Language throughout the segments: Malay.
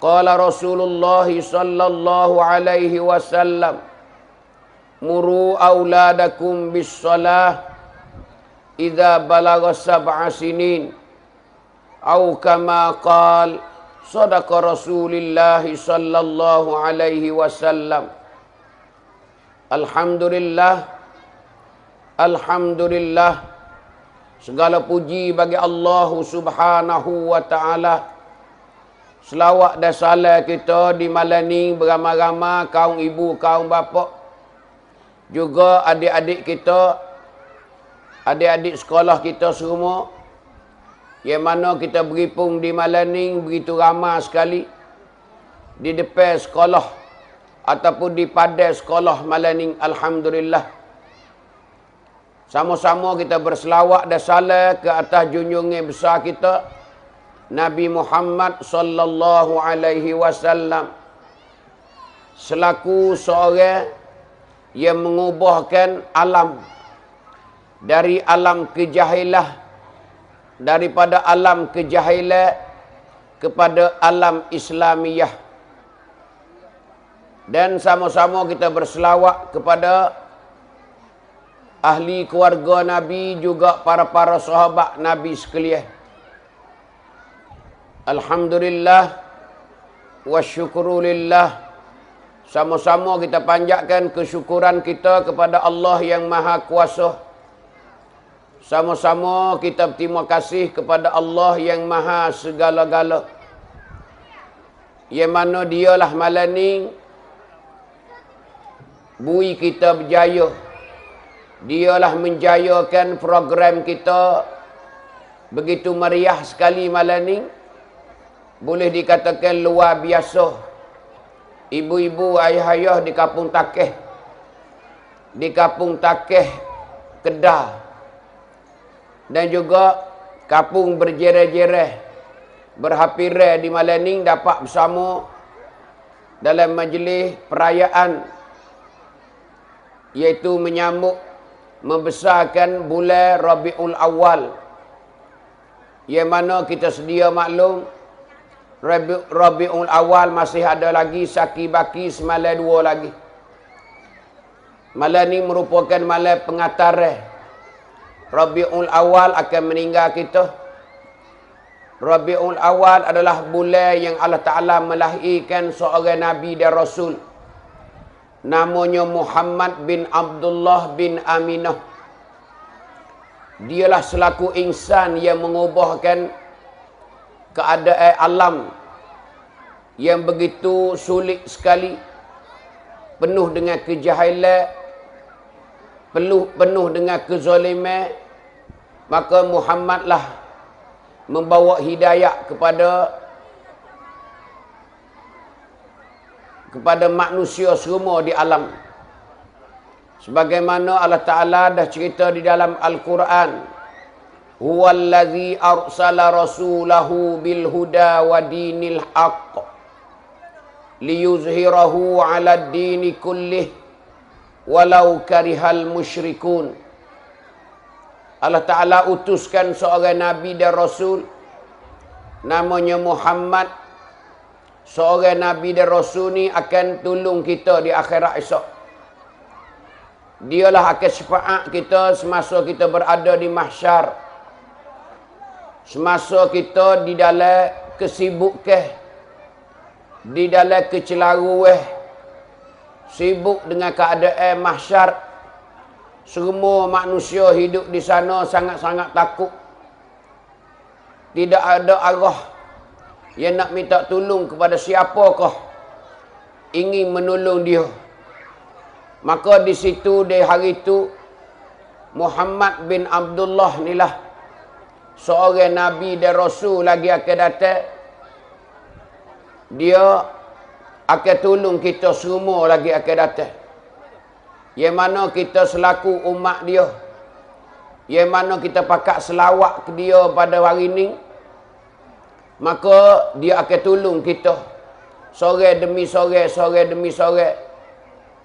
Qala Rasulullah sallallahu alaihi wasallam Muru auladakum bis salah idza balagha sab'a sinin. Au kama qala sadaqa Rasulullah sallallahu alaihi wasallam. Alhamdulillah Alhamdulillah. Segala puji bagi Allah Subhanahu wa taala. Selawat dan salam kita di malam ni beramai-ramai kaum ibu, kaum bapa. Juga adik-adik kita, adik-adik sekolah kita semua. Yang mana kita beripung di malam ni begitu ramai sekali. Di depan sekolah ataupun di pada sekolah malam ni. Alhamdulillah. Sama-sama kita berselawat dan salam ke atas junjungan besar kita Nabi Muhammad sallallahu alaihi wasallam. Selaku seorang yang mengubahkan alam. Dari alam kejahilah daripada alam kejahilah kepada alam Islamiyah. Dan sama-sama kita berselawat kepada ahli keluarga Nabi juga para-para sahabat Nabi sekalian. Alhamdulillah wa syukurulillah. Sama-sama kita panjatkan kesyukuran kita kepada Allah yang Maha Kuasa. Sama-sama kita berterima kasih kepada Allah yang Maha segala-gala. Yang mana dialah malam ni bui kita berjaya dialah menjayakan program kita begitu meriah sekali malam ni. Boleh dikatakan luar biasa. Ibu-ibu, ayah-ayah di kampung Takeh. Di kampung Takeh, Kedah. Dan juga kampung berjereh-jereh. Berhapirai di malam ni dapat bersama dalam majlis perayaan iaitu menyambut membesarkan bulan Rabiul Awal. Yang mana kita sedia maklum Rabiul Awal masih ada lagi saki baki semalam dua lagi. Malam ni merupakan malam pengantaran. Rabiul Awal akan meninggal kita. Rabiul Awal adalah bulan yang Allah Ta'ala melahirkan seorang Nabi dan Rasul namanya Muhammad bin Abdullah bin Aminah. Dialah selaku insan yang mengubahkan keadaan alam yang begitu sulit sekali penuh dengan kejahilan penuh penuh dengan kezaliman maka Muhammadlah membawa hidayah kepada kepada manusia semua di alam. Sebagaimana Allah Ta'ala dah cerita di dalam Al-Quran. Huwallazi arsala rasulahu bil huda wa dinil haqq. Liyuzhirahu ala dini kullih. Walau karihal musyrikun. Allah Ta'ala utuskan seorang Nabi dan Rasul. Namanya Muhammad seorang Nabi dan Rasul ni akan tolong kita di akhirat esok. Dialah akan syafaat kita semasa kita berada di mahsyar. Semasa kita di dalam kesibukan. Di dalam kecelaruan. Sibuk dengan keadaan mahsyar. Semua manusia hidup di sana sangat-sangat takut. Tidak ada arah yang nak minta tolong kepada siapakah ingin menolong dia. Maka di situ di hari itu Muhammad bin Abdullah inilah seorang nabi dan rasul lagi akan datang. Dia akan tolong kita semua lagi akan datang. Yang mana kita selaku umat dia. Yang mana kita pakat selawat ke dia pada hari ini maka dia akan tolong kita sore demi sore sore demi sore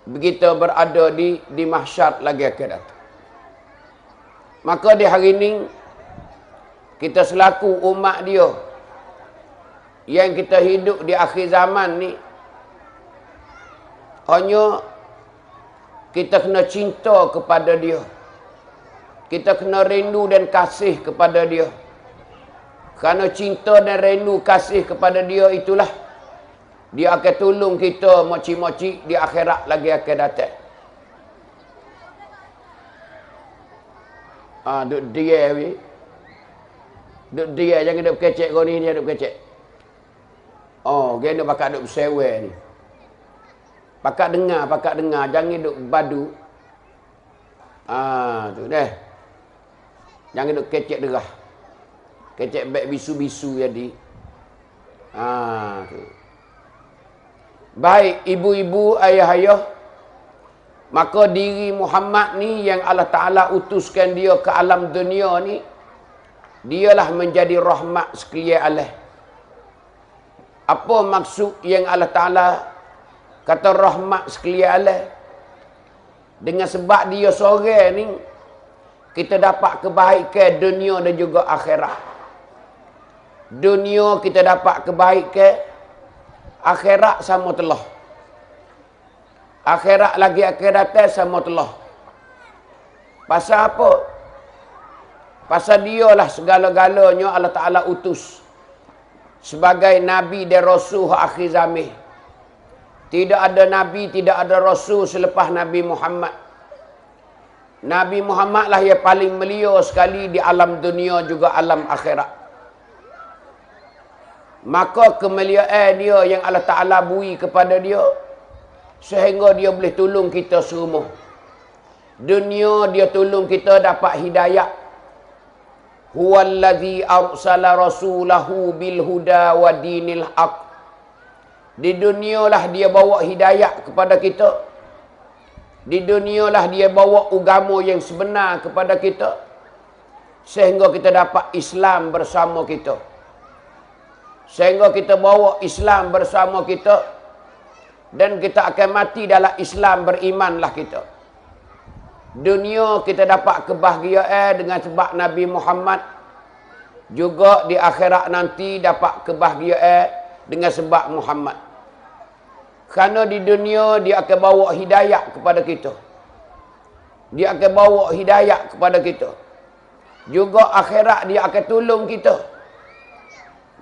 begitu berada di di mahsyar lagi akan datang maka di hari ini kita selaku umat dia yang kita hidup di akhir zaman ni hanya kita kena cinta kepada dia. Kita kena rindu dan kasih kepada dia. Kerana cinta dan rindu kasih kepada dia itulah dia akan tolong kita moci-moci di akhirat lagi akan datang. Ah, dia ni. Duk dia jangan duk kecek kau ni dia duk kecek. Oh, dia nak pakai duk sewe ni. Pakai dengar, pakai dengar, jangan duk badu. Ah, tu deh. Jangan duk kecek derah. Kecek beg bisu-bisu jadi. Ah, tu. Baik ibu-ibu, ayah-ayah, maka diri Muhammad ni yang Allah Ta'ala utuskan dia ke alam dunia ni, dialah menjadi rahmat sekalian Allah. Apa maksud yang Allah Ta'ala kata rahmat sekalian Allah? Dengan sebab dia sore ni, kita dapat kebaikan dunia dan juga akhirat. Dunia kita dapat kebaikan, akhirat sama telah. Akhirat lagi akhirat sama telah. Pasal apa? Pasal dialah segala-galanya Allah Ta'ala utus. Sebagai Nabi dan Rasul akhir zaman. Tidak ada Nabi, tidak ada Rasul selepas Nabi Muhammad. Nabi Muhammad lah yang paling melia sekali di alam dunia juga alam akhirat. Maka kemuliaan dia yang Allah Ta'ala bui kepada dia, sehingga dia boleh tolong kita semua. Dunia dia tolong kita dapat hidayah. Huwallazi arsala rasulahu bil huda wa dinil haq. Di dunia lah dia bawa hidayah kepada kita. Di dunia lah dia bawa agama yang sebenar kepada kita. Sehingga kita dapat Islam bersama kita. Sehingga kita bawa Islam bersama kita dan kita akan mati dalam Islam berimanlah kita. Dunia kita dapat kebahagiaan dengan sebab Nabi Muhammad juga di akhirat nanti dapat kebahagiaan dengan sebab Muhammad. Kerana di dunia dia akan bawa hidayah kepada kita. Dia akan bawa hidayah kepada kita. Juga akhirat dia akan tolong kita.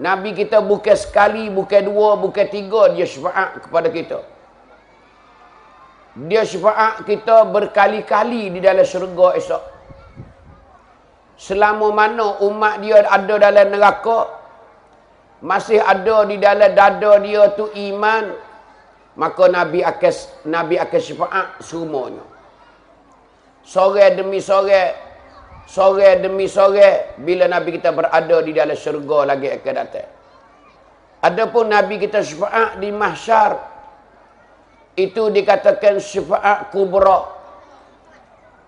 Nabi kita bukan sekali, bukan dua, bukan tiga dia syafaat kepada kita. Dia syafaat kita berkali-kali di dalam syurga esok. Selama mana umat dia ada dalam neraka, masih ada di dalam dada dia tu iman, maka Nabi akan Nabi akan syafaat semuanya. Sore demi sore, sore demi sore bila Nabi kita berada di dalam syurga lagi akan datang. Adapun Nabi kita syafaat di mahsyar itu dikatakan syafaat kubra.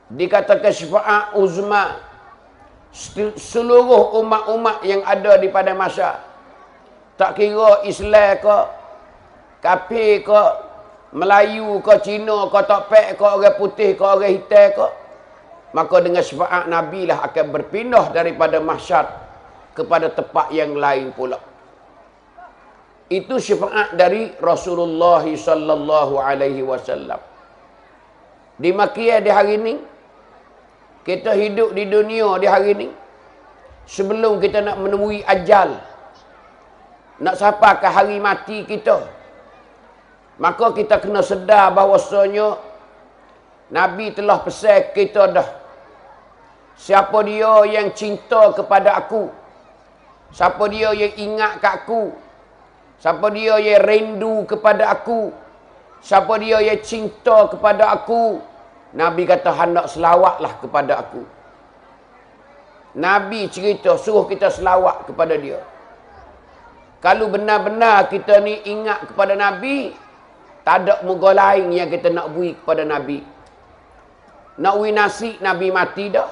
Dikatakan syafaat uzma. Seluruh umat-umat yang ada di pada masa. Tak kira Islam ke, kafir ke, Melayu ke, Cina ke, Tokpek ke, orang putih ke, orang hitam ke, maka dengan syafaat Nabi lah akan berpindah daripada mahsyar kepada tempat yang lain pula. Itu syafaat dari Rasulullah sallallahu alaihi wasallam. Di Makkah di hari ini kita hidup di dunia di hari ini sebelum kita nak menemui ajal nak sampai ke hari mati kita maka kita kena sedar bahawasanya Nabi telah pesan kita dah Siapa dia yang cinta kepada aku? Siapa dia yang ingat kat aku? Siapa dia yang rindu kepada aku? Siapa dia yang cinta kepada aku? Nabi kata hendak selawatlah kepada aku. Nabi cerita suruh kita selawat kepada dia. Kalau benar-benar kita ni ingat kepada Nabi, tak ada muka lain yang kita nak bui kepada Nabi. Nak bui nasi, Nabi mati dah.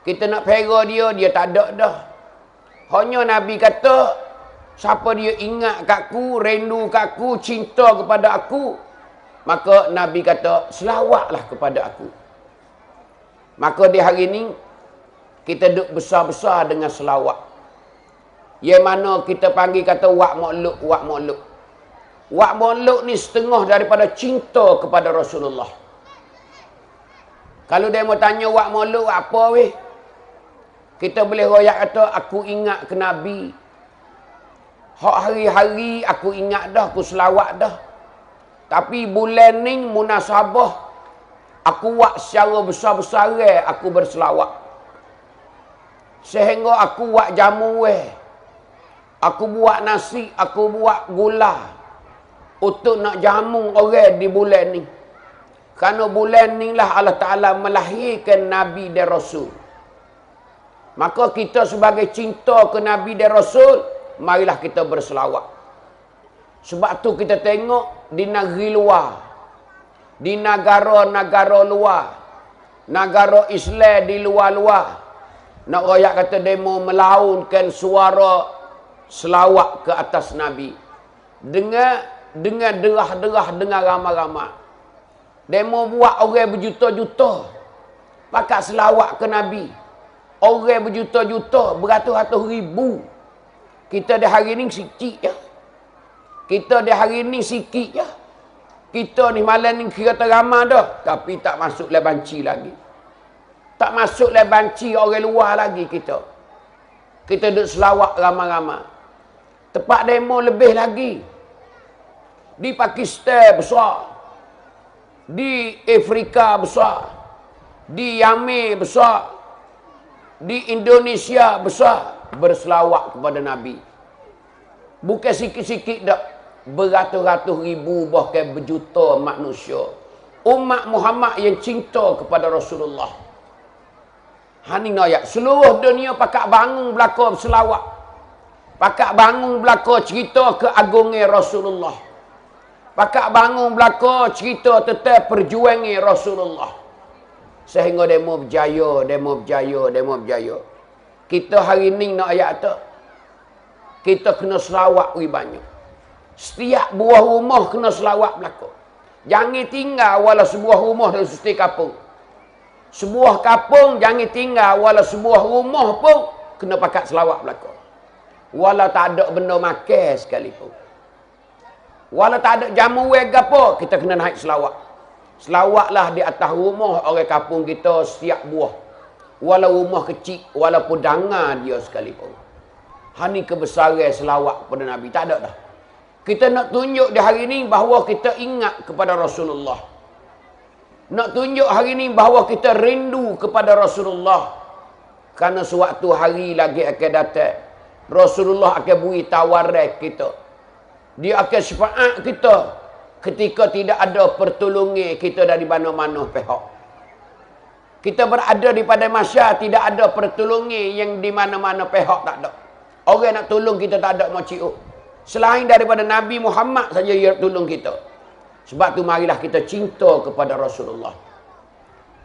Kita nak pera dia, dia tak ada dah. Hanya Nabi kata, siapa dia ingat kat aku, rindu kat aku, cinta kepada aku, maka Nabi kata, selawatlah kepada aku. Maka di hari ini, kita duduk besar-besar dengan selawat. Yang mana kita panggil kata wak makluk, wak makluk. Wak makluk ni setengah daripada cinta kepada Rasulullah. Kalau dia mau tanya wak makluk apa weh? Kita boleh royak kata aku ingat ke Nabi. Hak hari-hari aku ingat dah, aku selawat dah. Tapi bulan ni munasabah aku buat secara besar-besar aku berselawat. Sehingga aku buat jamu weh. Aku buat nasi, aku buat gula. Untuk nak jamu orang di bulan ni. Kerana bulan ni lah Allah Ta'ala melahirkan Nabi dan Rasul. Maka kita sebagai cinta ke Nabi dan Rasul, marilah kita berselawat. Sebab tu kita tengok di negeri luar, di negara-negara luar, negara Islam di luar-luar, nak royak kata demo melaunkan suara selawat ke atas Nabi. Dengan dengan derah-derah dengan ramai-ramai. Demo buat orang berjuta-juta. Pakat selawat ke Nabi. Orang berjuta-juta, beratus-ratus ribu. Kita di hari ni sikit je. Kita di hari ni sikit je. Kita ni malam ni kira teramah dah. Tapi tak masuk le banci lagi. Tak masuk le banci orang luar lagi kita. Kita duduk selawat ramah-ramah. Tempat demo lebih lagi. Di Pakistan besar. Di Afrika besar. Di Yemen besar. Di Indonesia besar. Berselawat kepada Nabi. Bukan sikit-sikit dah. Beratus-ratus ribu bahkan berjuta manusia. Umat Muhammad yang cinta kepada Rasulullah. Hani ayat. Seluruh dunia pakat bangun belakang selawat. Pakat bangun belakang cerita keagungnya Rasulullah. Pakat bangun belakang cerita tentang perjuangan Rasulullah. Sehingga demo berjaya, demo berjaya, demo berjaya. Kita hari ni nak ayat tu. Kita kena selawat lebih banyak. Setiap buah rumah kena selawat belakang. Jangan tinggal walau sebuah rumah dalam setiap kapung. Sebuah kapung jangan tinggal walau sebuah rumah pun kena pakat selawat belakang. Walau tak ada benda makan sekalipun. Walau tak ada jamu weg apa, kita kena naik selawat. Selawatlah di atas rumah orang kapung kita setiap buah. Walau rumah kecil, walaupun dangar dia sekalipun. Hani kebesaran selawat pada Nabi. Tak ada dah. Kita nak tunjuk di hari ini bahawa kita ingat kepada Rasulullah. Nak tunjuk hari ini bahawa kita rindu kepada Rasulullah. Karena suatu hari lagi akan datang. Rasulullah akan beri tawaran kita. Dia akan syafaat kita. Ketika tidak ada pertolongan kita dari mana-mana pihak. Kita berada di pada masa tidak ada pertolongan yang di mana-mana pihak tak ada. Orang nak tolong kita tak ada maciuk. Selain daripada Nabi Muhammad saja yang tolong kita. Sebab tu marilah kita cinta kepada Rasulullah.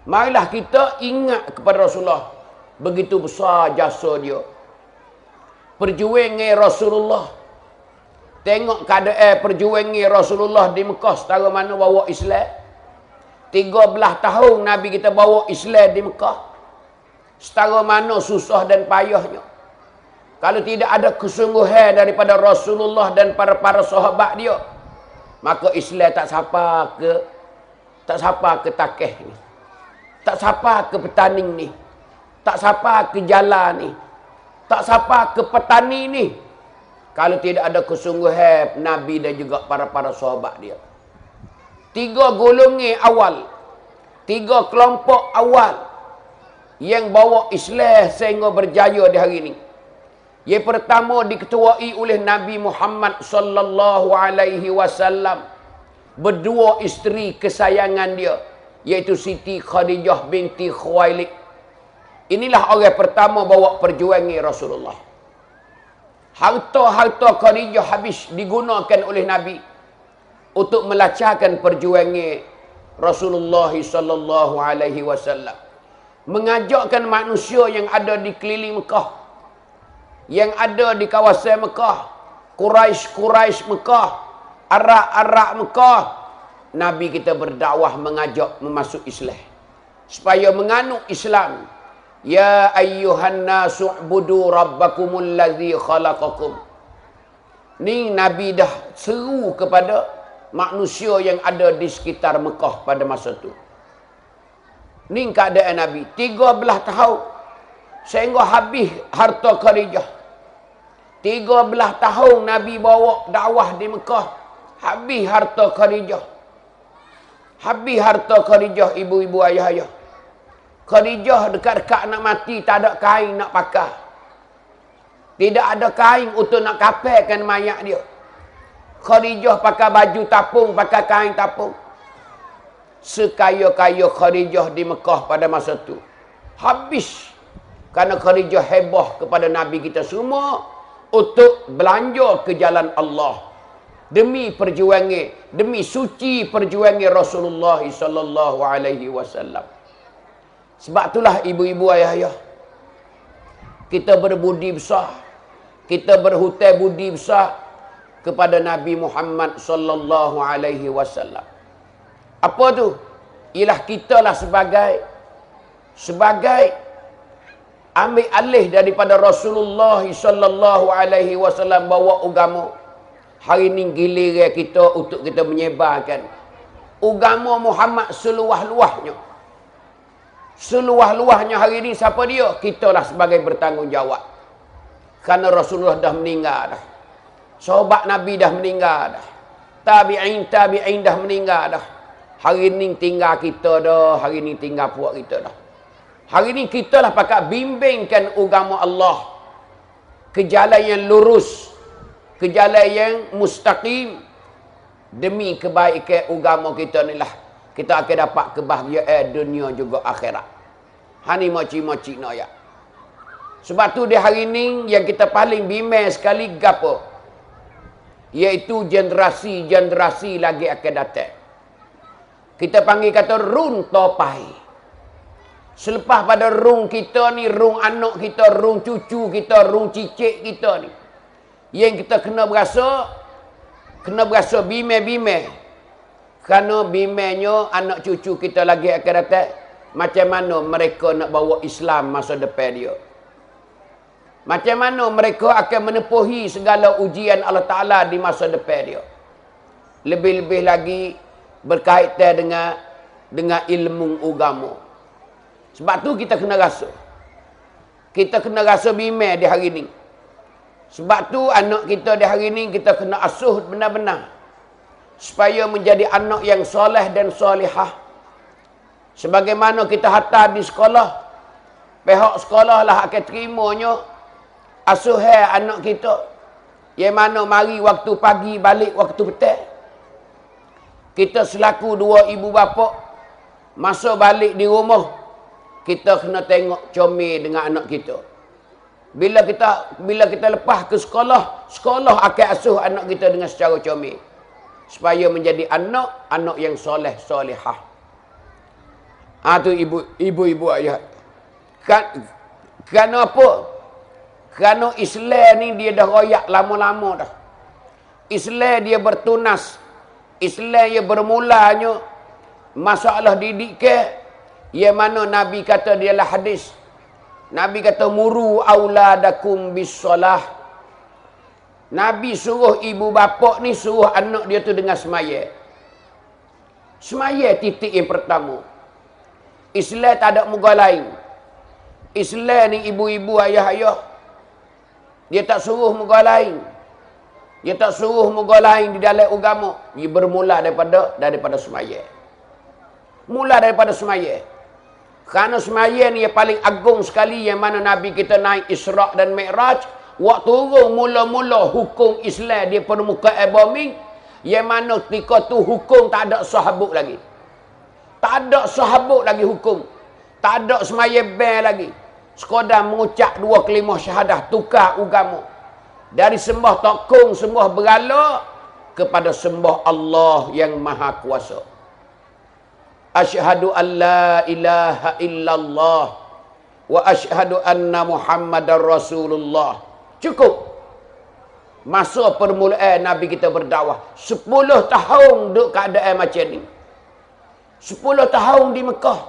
Marilah kita ingat kepada Rasulullah. Begitu besar jasa dia. Perjuangan Rasulullah. Tengok keadaan perjuangan Rasulullah di Mekah setara mana bawa Islam. 13 tahun Nabi kita bawa Islam di Mekah. Setara mana susah dan payahnya. Kalau tidak ada kesungguhan daripada Rasulullah dan para-para sahabat dia. Maka Islam tak sapa ke tak sapa ke takeh ni. Tak sapa ke petani ni. Tak sapa ke jalan ni. Tak sapa ke petani ni. Kalau tidak ada kesungguhan Nabi dan juga para-para sahabat dia. Tiga golongan awal. Tiga kelompok awal. Yang bawa Islam sehingga berjaya di hari ini. Yang pertama diketuai oleh Nabi Muhammad sallallahu alaihi wasallam. Berdua isteri kesayangan dia. Iaitu Siti Khadijah binti Khuwailid. Inilah orang pertama bawa perjuangan Rasulullah. Harta-harta Khadijah habis digunakan oleh Nabi untuk melacakan perjuangan Rasulullah sallallahu alaihi wasallam mengajakkan manusia yang ada di keliling Mekah yang ada di kawasan Mekah Quraisy-Quraisy Mekah Arab-Arab Mekah Nabi kita berdakwah mengajak memasuk Islam supaya menganut Islam Ya ayyuhan nasu budu rabbakumul ladzi khalaqakum. Ni Nabi dah seru kepada manusia yang ada di sekitar Mekah pada masa tu. Ni keadaan Nabi. Tiga belah tahun. Sehingga habis harta. Tiga belah tahun Nabi bawa dakwah di Mekah. Habis harta Khadijah. Habis harta Khadijah ibu-ibu ayah-ayah. Khadijah dekat-dekat nak mati, tak ada kain nak pakai. Tidak ada kain untuk nak kapalkan mayat dia. Khadijah pakai baju tapung, pakai kain tapung. Sekaya-kaya Khadijah di Mekah pada masa itu. Habis. Kerana Khadijah hebah kepada Nabi kita semua. Untuk belanja ke jalan Allah. Demi perjuangan. Demi suci perjuangan Rasulullah SAW. Sebab itulah ibu-ibu ayah-ayah. Kita berbudi besar. Kita berhutang budi besar kepada Nabi Muhammad sallallahu alaihi wasallam. Apa tu? Ialah kita lah sebagai sebagai ambil alih daripada Rasulullah sallallahu alaihi wasallam bawa agama. Hari ini giliran kita untuk kita menyebarkan agama Muhammad seluah-luahnya. Seluah-luahnya hari ini siapa dia? Kita lah sebagai bertanggungjawab. Kerana Rasulullah dah meninggal dah. Sahabat Nabi dah meninggal dah. Tabi'in, tabi'in dah meninggal dah. Hari ini tinggal kita dah. Hari ini tinggal puak kita dah. Hari ini kita lah pakai bimbingkan agama Allah. Ke jalan yang lurus. Ke jalan yang mustaqim. Demi kebaikan agama kita ni lah. Kita akan dapat kebahagiaan dunia juga akhirat. Hani moci-moci no ya. Sebab tu di hari ini yang kita paling bimbang sekali gapo? Iaitu generasi-generasi lagi akan datang. Kita panggil kata run topai. Selepas pada rung kita ni, rung anak kita, rung cucu kita, rung cicit kita ni. Yang kita kena berasa, kena berasa bime-bime. Kerana bimenya anak cucu kita lagi akan datang macam mana mereka nak bawa Islam masa depan dia. Macam mana mereka akan menepuhi segala ujian Allah Ta'ala di masa depan dia. Lebih-lebih lagi berkaitan dengan dengan ilmu agama. Sebab tu kita kena rasa. Kita kena rasa bime di hari ini. Sebab tu anak kita di hari ini kita kena asuh benar-benar. Supaya menjadi anak yang soleh dan solihah. Sebagaimana kita hantar di sekolah, pihak sekolah lah akan terimanya asuhan anak kita. Yang mana mari waktu pagi balik waktu petang. Kita selaku dua ibu bapa masa balik di rumah kita kena tengok comel dengan anak kita. Bila kita bila kita lepas ke sekolah, sekolah akan asuh anak kita dengan secara comel. Supaya menjadi anak, anak yang soleh, solehah. Ha tu ibu ibu-ibu ayah. Kan kerana apa? Kerana Islam ni dia dah royak lama-lama dah. Islam dia bertunas. Islam dia bermulanya masalah didik ke yang mana Nabi kata dia lah hadis. Nabi kata muru auladakum bisolah. Nabi suruh ibu bapa ni suruh anak dia tu dengan semaya. Semaya titik yang pertama. Islam tak ada muka lain. Islam ni ibu-ibu ayah-ayah. Dia tak suruh muka lain. Dia tak suruh muka lain di dalam agama. Dia bermula daripada daripada semaya. Mula daripada semaya. Kerana semaya ni yang paling agung sekali yang mana Nabi kita naik Isra' dan Mi'raj. Waktu turun mula-mula hukum Islam dia permukaan bumi. Yang mana ketika tu hukum tak ada sahabuk lagi. Tak ada sahabut lagi hukum. Tak ada semaya ben lagi. Sekadar mengucap dua kelimah syahadah. Tukar agama. Dari sembah tokong, sembah berala. Kepada sembah Allah yang maha kuasa. Ashhadu an la ilaha illallah. Wa ashhadu anna muhammadar rasulullah. Cukup. Masa permulaan Nabi kita berdakwah. Sepuluh tahun duduk keadaan macam ni. Sepuluh tahun di Mekah.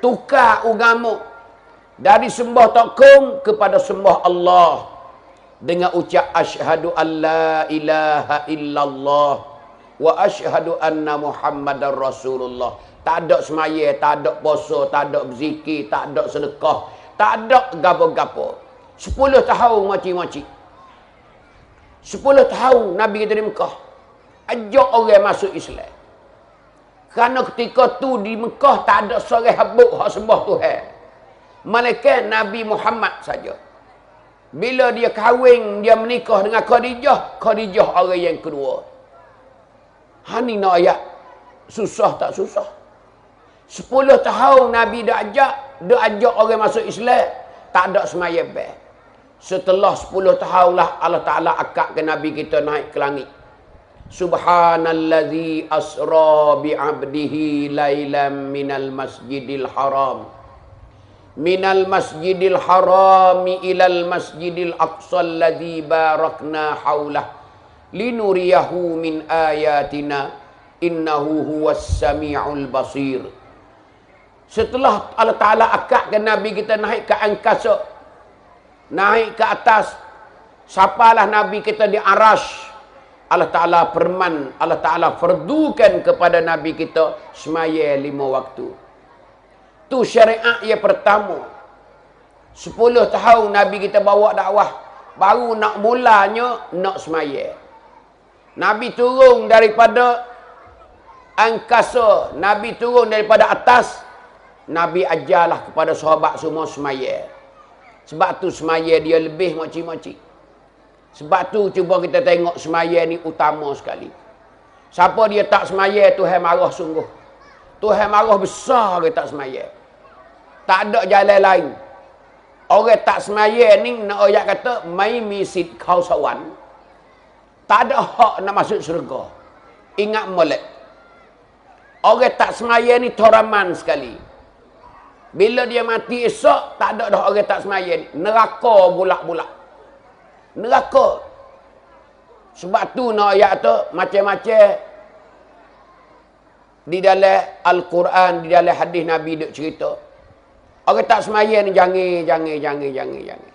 Tukar agama. Dari sembah takum kepada sembah Allah. Dengan ucap asyhadu an la ilaha illallah. Wa asyhadu anna muhammadar rasulullah. Tak ada semaya, tak ada puasa, tak ada berzikir, tak ada sedekah. Tak ada gapo-gapo. Sepuluh tahun macam-macam. Sepuluh tahun Nabi kita di Mekah. Ajak orang masuk Islam. Kerana ketika tu di Mekah tak ada seorang habuk hak sembah Tuhan. Malaikat Nabi Muhammad saja. Bila dia kahwin, dia menikah dengan Khadijah, Khadijah orang yang kedua. Hani nak ayat. Susah tak susah. Sepuluh tahun Nabi dah ajak, dah ajak orang masuk Islam. Tak ada semaya bel. Setelah sepuluh tahun lah Allah Ta'ala akak ke Nabi kita naik ke langit. Subhanallazi asra bi'abdihi laylam minal masjidil haram. Minal masjidil harami ilal masjidil aqsa alladhi barakna hawlah. Linuriyahu min ayatina innahu huwas sami'ul basir. Setelah Allah Ta'ala akakkan Nabi kita naik ke angkasa. Naik ke atas. Siapalah Nabi kita di arash. Allah Ta'ala firman, Allah Ta'ala fardukan kepada Nabi kita semaya lima waktu. Tu syariat yang pertama. Sepuluh tahun Nabi kita bawa dakwah. Baru nak mulanya, nak semaya. Nabi turun daripada angkasa. Nabi turun daripada atas. Nabi ajarlah kepada sahabat semua semaya. Sebab tu semaya dia lebih macam-macam. Sebab tu cuba kita tengok semaya ni utama sekali. Siapa dia tak semaya, Tuhan marah sungguh. Tuhan marah besar dia tak semaya. Tak ada jalan lain. Orang tak semaya ni nak ayat kata, Mai misit kau sawan. Tak ada hak nak masuk syurga. Ingat molek. Orang tak semaya ni toraman sekali. Bila dia mati esok, tak ada dah orang tak semaya ni. Neraka bulak-bulak neraka. Sebab tu nak ayat tu macam-macam di dalam Al-Quran, di dalam hadis Nabi duk cerita. Orang tak semaya ni jangan, jangan, jangan, jangan, jangan.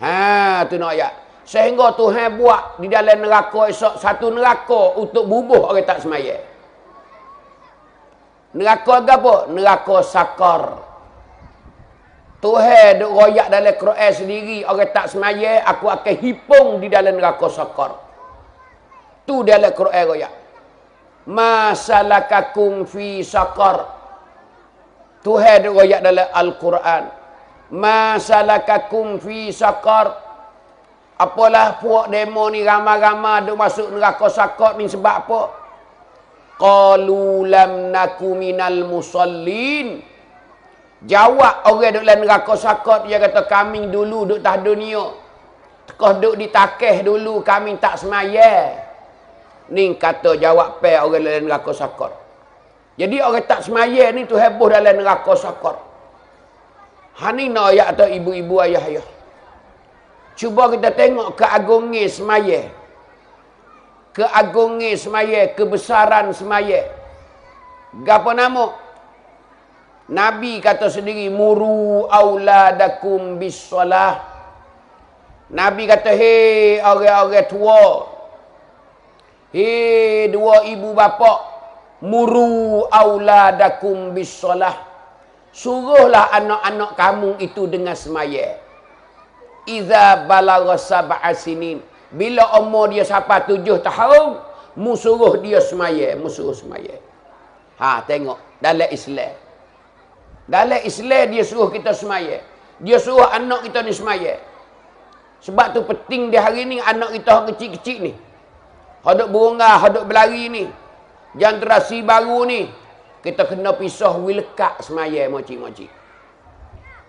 Ha, tu nak ayat. Sehingga Tuhan buat di dalam neraka esok satu neraka untuk bubuh orang tak semaya. Neraka apa? Neraka sakar. Tuhan duk royak dalam Quran sendiri orang tak semaya aku akan hipung di dalam neraka sakar. Tu dalam Quran royak. Masalakakum fi sakar. Tuhan duk royak dalam Al-Quran. Masalakakum fi sakar. Apalah puak demo ni ramai-ramai duk masuk neraka sakar ni sebab apa? Qalu lam naku minal musallin. Jawab orang duduk dalam neraka sakot dia kata kami dulu duduk tah dunia. Tekah duduk di takeh dulu kami tak semaya. Ni kata jawab pe orang dalam neraka sakot. Jadi orang tak semaya ni tu heboh dalam neraka sakot. Hani nak ayat atau ibu-ibu ayah-ayah. Cuba kita tengok keagungnya semaya. Keagungnya semaya, kebesaran semaya. Gapa nama? Nabi kata sendiri muru auladakum bisalah. Nabi kata hei orang-orang tua. Hei dua ibu bapa muru auladakum bisalah. Suruhlah anak-anak kamu itu dengan semaya. Iza balagha sab'a sinin. Bila umur dia sampai tujuh tahun, musuh dia semaya, musuh semaya. Ha tengok dalam Islam. Dalam Islam dia suruh kita semaya. Dia suruh anak kita ni semaya. Sebab tu penting di hari ni anak kita kecil-kecil ni. Hadap berunga, hadap berlari ni. Generasi baru ni. Kita kena pisah wilkak semaya moci-moci.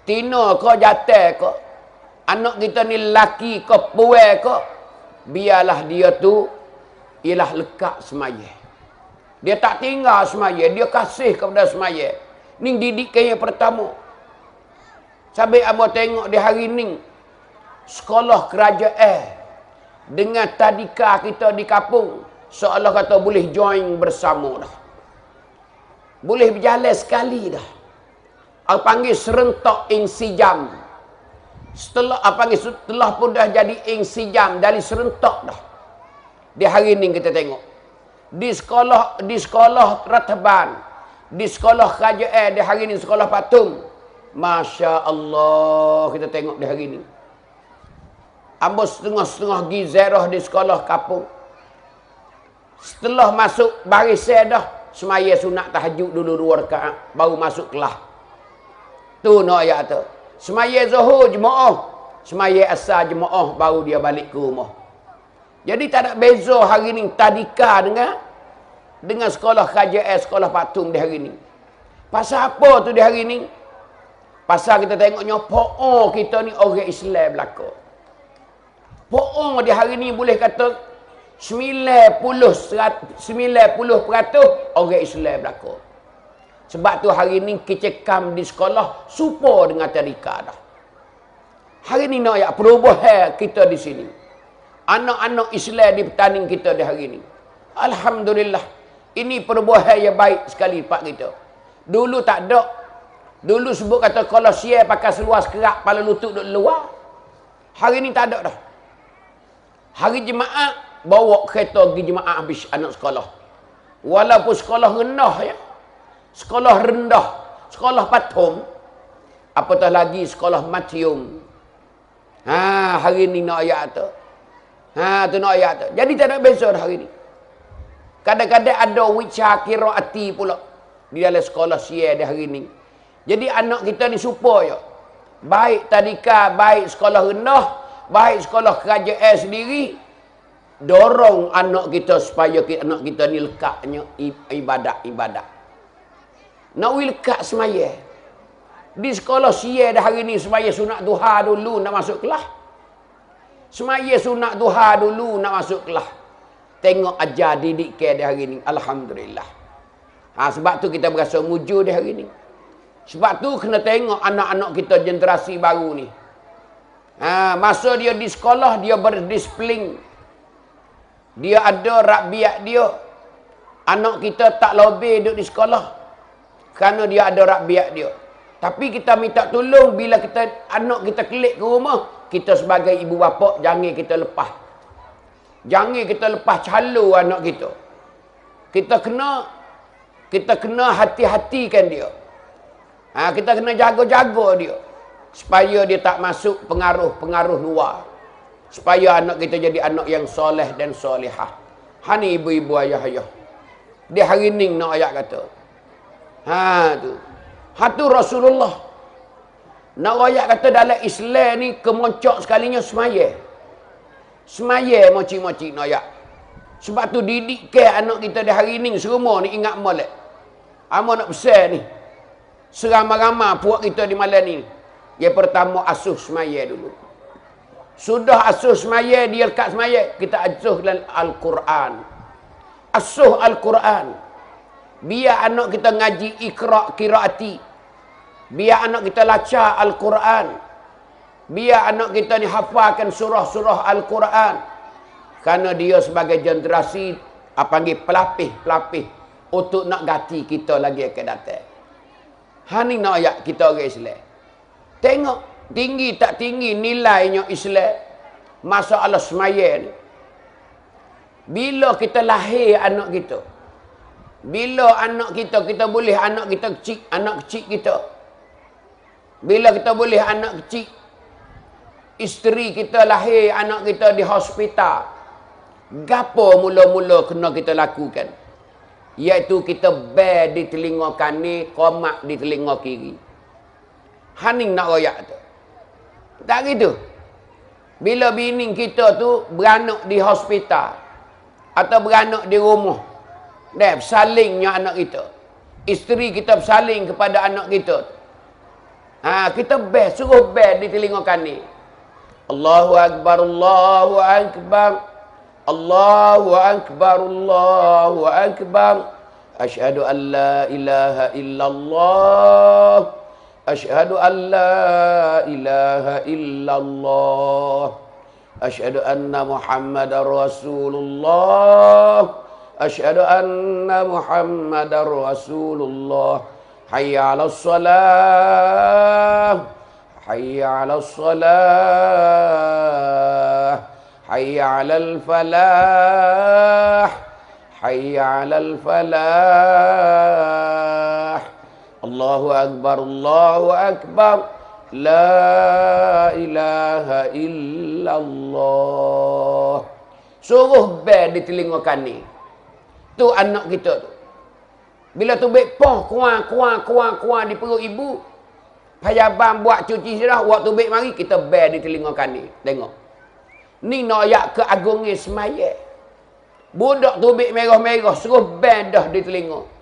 Tina ke jatuh ke. Anak kita ni laki ke puai ke. Biarlah dia tu. Ialah lekat semaya. Dia tak tinggal semaya. Dia kasih kepada semaya. Ni didikan yang pertama. Sampai abang tengok di hari ni. Sekolah kerajaan. Dengan tadika kita di kapung. Seolah kata boleh join bersama dah. Boleh berjalan sekali dah. Apa panggil serentak insijam. Setelah apa panggil setelah pun dah jadi insijam dari serentak dah. Di hari ini kita tengok. Di sekolah di sekolah Rataban, di sekolah kerajaan di hari ini sekolah Patung. Masya Allah kita tengok di hari ini. Ambo setengah-setengah gizerah di sekolah kapung. Setelah masuk baris dah, semaya sunat tahajud dulu dua rakaat baru masuk kelas. Tu no ayat tu. Semaya zuhur jemaah, semaya asar jemaah baru dia balik ke rumah. Jadi tak ada beza hari ni tadika dengan dengan sekolah KJS, sekolah patung di hari ni. Pasal apa tu di hari ni? Pasal kita tengoknya po'o kita ni orang Islam belaka. Po'o di hari ni boleh kata 90 90% orang Islam belaka. Sebab tu hari ni kecekam di sekolah supo dengan tadika dah. Hari ni nak ya perubahan kita di sini. Anak-anak Islam di petanding kita di hari ni. Alhamdulillah. Ini perubahan yang baik sekali pak kita. Dulu tak ada. Dulu sebut kata kalau siap pakai seluar sekerak kepala lutut duduk luar. Hari ni tak ada dah. Hari jemaah bawa kereta pergi jemaah habis anak sekolah. Walaupun sekolah rendah ya sekolah rendah, sekolah patung, apatah lagi sekolah matium. Ha, hari ni nak ayat tu. Ha, tu nak ayat tu. Jadi tak ada beza hari ni. Kadang-kadang ada wicah kiraati pula di dalam sekolah sia di hari ni. Jadi anak kita ni supaya baik tadika, baik sekolah rendah, baik sekolah kerajaan sendiri, dorong anak kita supaya anak kita ni lekatnya ibadat-ibadat. Nak wilkat semaya. Di sekolah sia dah hari ni semaya sunat duha dulu nak masuk kelas. Semaya sunat duha dulu nak masuk kelas. Tengok ajar didik ke di hari ni. Alhamdulillah. Ha, sebab tu kita berasa mujur di hari ni. Sebab tu kena tengok anak-anak kita generasi baru ni. Ha, masa dia di sekolah, dia berdisiplin. Dia ada rabiat dia. Anak kita tak lebih duduk di sekolah. Kerana dia ada rabiat dia. Tapi kita minta tolong bila kita anak kita kelik ke rumah, kita sebagai ibu bapa jangan kita lepas. Jangan kita lepas calo anak kita. Kita kena kita kena hati-hatikan dia. Ha, kita kena jaga-jaga dia. Supaya dia tak masuk pengaruh-pengaruh luar. Supaya anak kita jadi anak yang soleh dan solehah. Hani ibu-ibu ayah-ayah. Dia hari ni nak ayat kata. Ha tu. Ha tu Rasulullah. Nak royak kata dalam Islam ni kemoncok sekalinya semaya. Semaya moci-moci nak royak. Sebab tu didik ke anak kita di hari ni semua ni ingat molek. Amo nak besar ni. Seramai-ramai puak kita di malam ni. Yang pertama asuh semaya dulu. Sudah asuh semaya, dia lekat semaya, kita asuh dalam Al-Quran. Asuh Al-Quran. Biar anak kita ngaji ikra' kiraati. Biar anak kita laca Al-Quran. Biar anak kita ni hafalkan surah-surah Al-Quran. Kerana dia sebagai generasi, apa panggil pelapih-pelapih. Untuk nak ganti kita lagi akan datang. Ha ni nak ayat kita orang Islam. Tengok, tinggi tak tinggi nilainya Islam. Masalah semaya ni. Bila kita lahir anak kita. Bila anak kita, kita boleh anak kita kecil, anak kecil kita. Bila kita boleh anak kecil, isteri kita lahir anak kita di hospital. Gapo mula-mula kena kita lakukan? Iaitu kita bear di telinga kanan, komak di telinga kiri. Haning nak royak tu. Tak gitu. Bila bini kita tu beranak di hospital atau beranak di rumah, dan bersalingnya anak kita. Isteri kita bersaling kepada anak kita. Ha, kita best, suruh best di telinga kani. Allahu Akbar, Allahu Akbar. Allahu Akbar, Allahu Akbar. Ashhadu an la ilaha illallah. Ashhadu an la ilaha illallah. Ashhadu anna Muhammadar Rasulullah. أشهد أن محمد رسول الله حي على الصلاة. حي على الصلاة. حي على الفلاح. حي على الفلاح. Allahu Akbar, Allahu Akbar. La ilaha illallah. Suruh ber di telinga kani Tu anak kita tu. Bila tu baik poh kuah kuah kuah kuah di perut ibu. Payabang buat cuci sirah Waktu baik mari kita ber di telinga kani Tengok. Ni nak ke agungi semayak Budak tu baik merah-merah Suruh ber dah di telinga.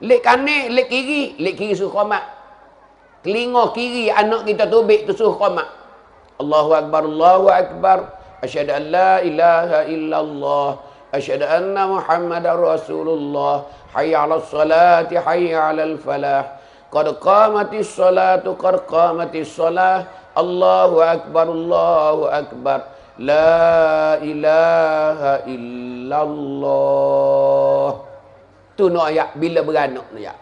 Lek kanek, lek kiri, lek kiri suruh khamat. Kelinga kiri anak kita tubik tu suruh khamat. Allahu Akbar, Allahu Akbar. Asyhadu an la ilaha illallah. Asyhadu anna Muhammad Rasulullah. Hayya 'alas salati, hayya 'alal falah. Qad qamatis salatu, qad qamatis salah. Allahu Akbar, Allahu Akbar. La ilaha illallah tu nak ayat bila beranak ni ya.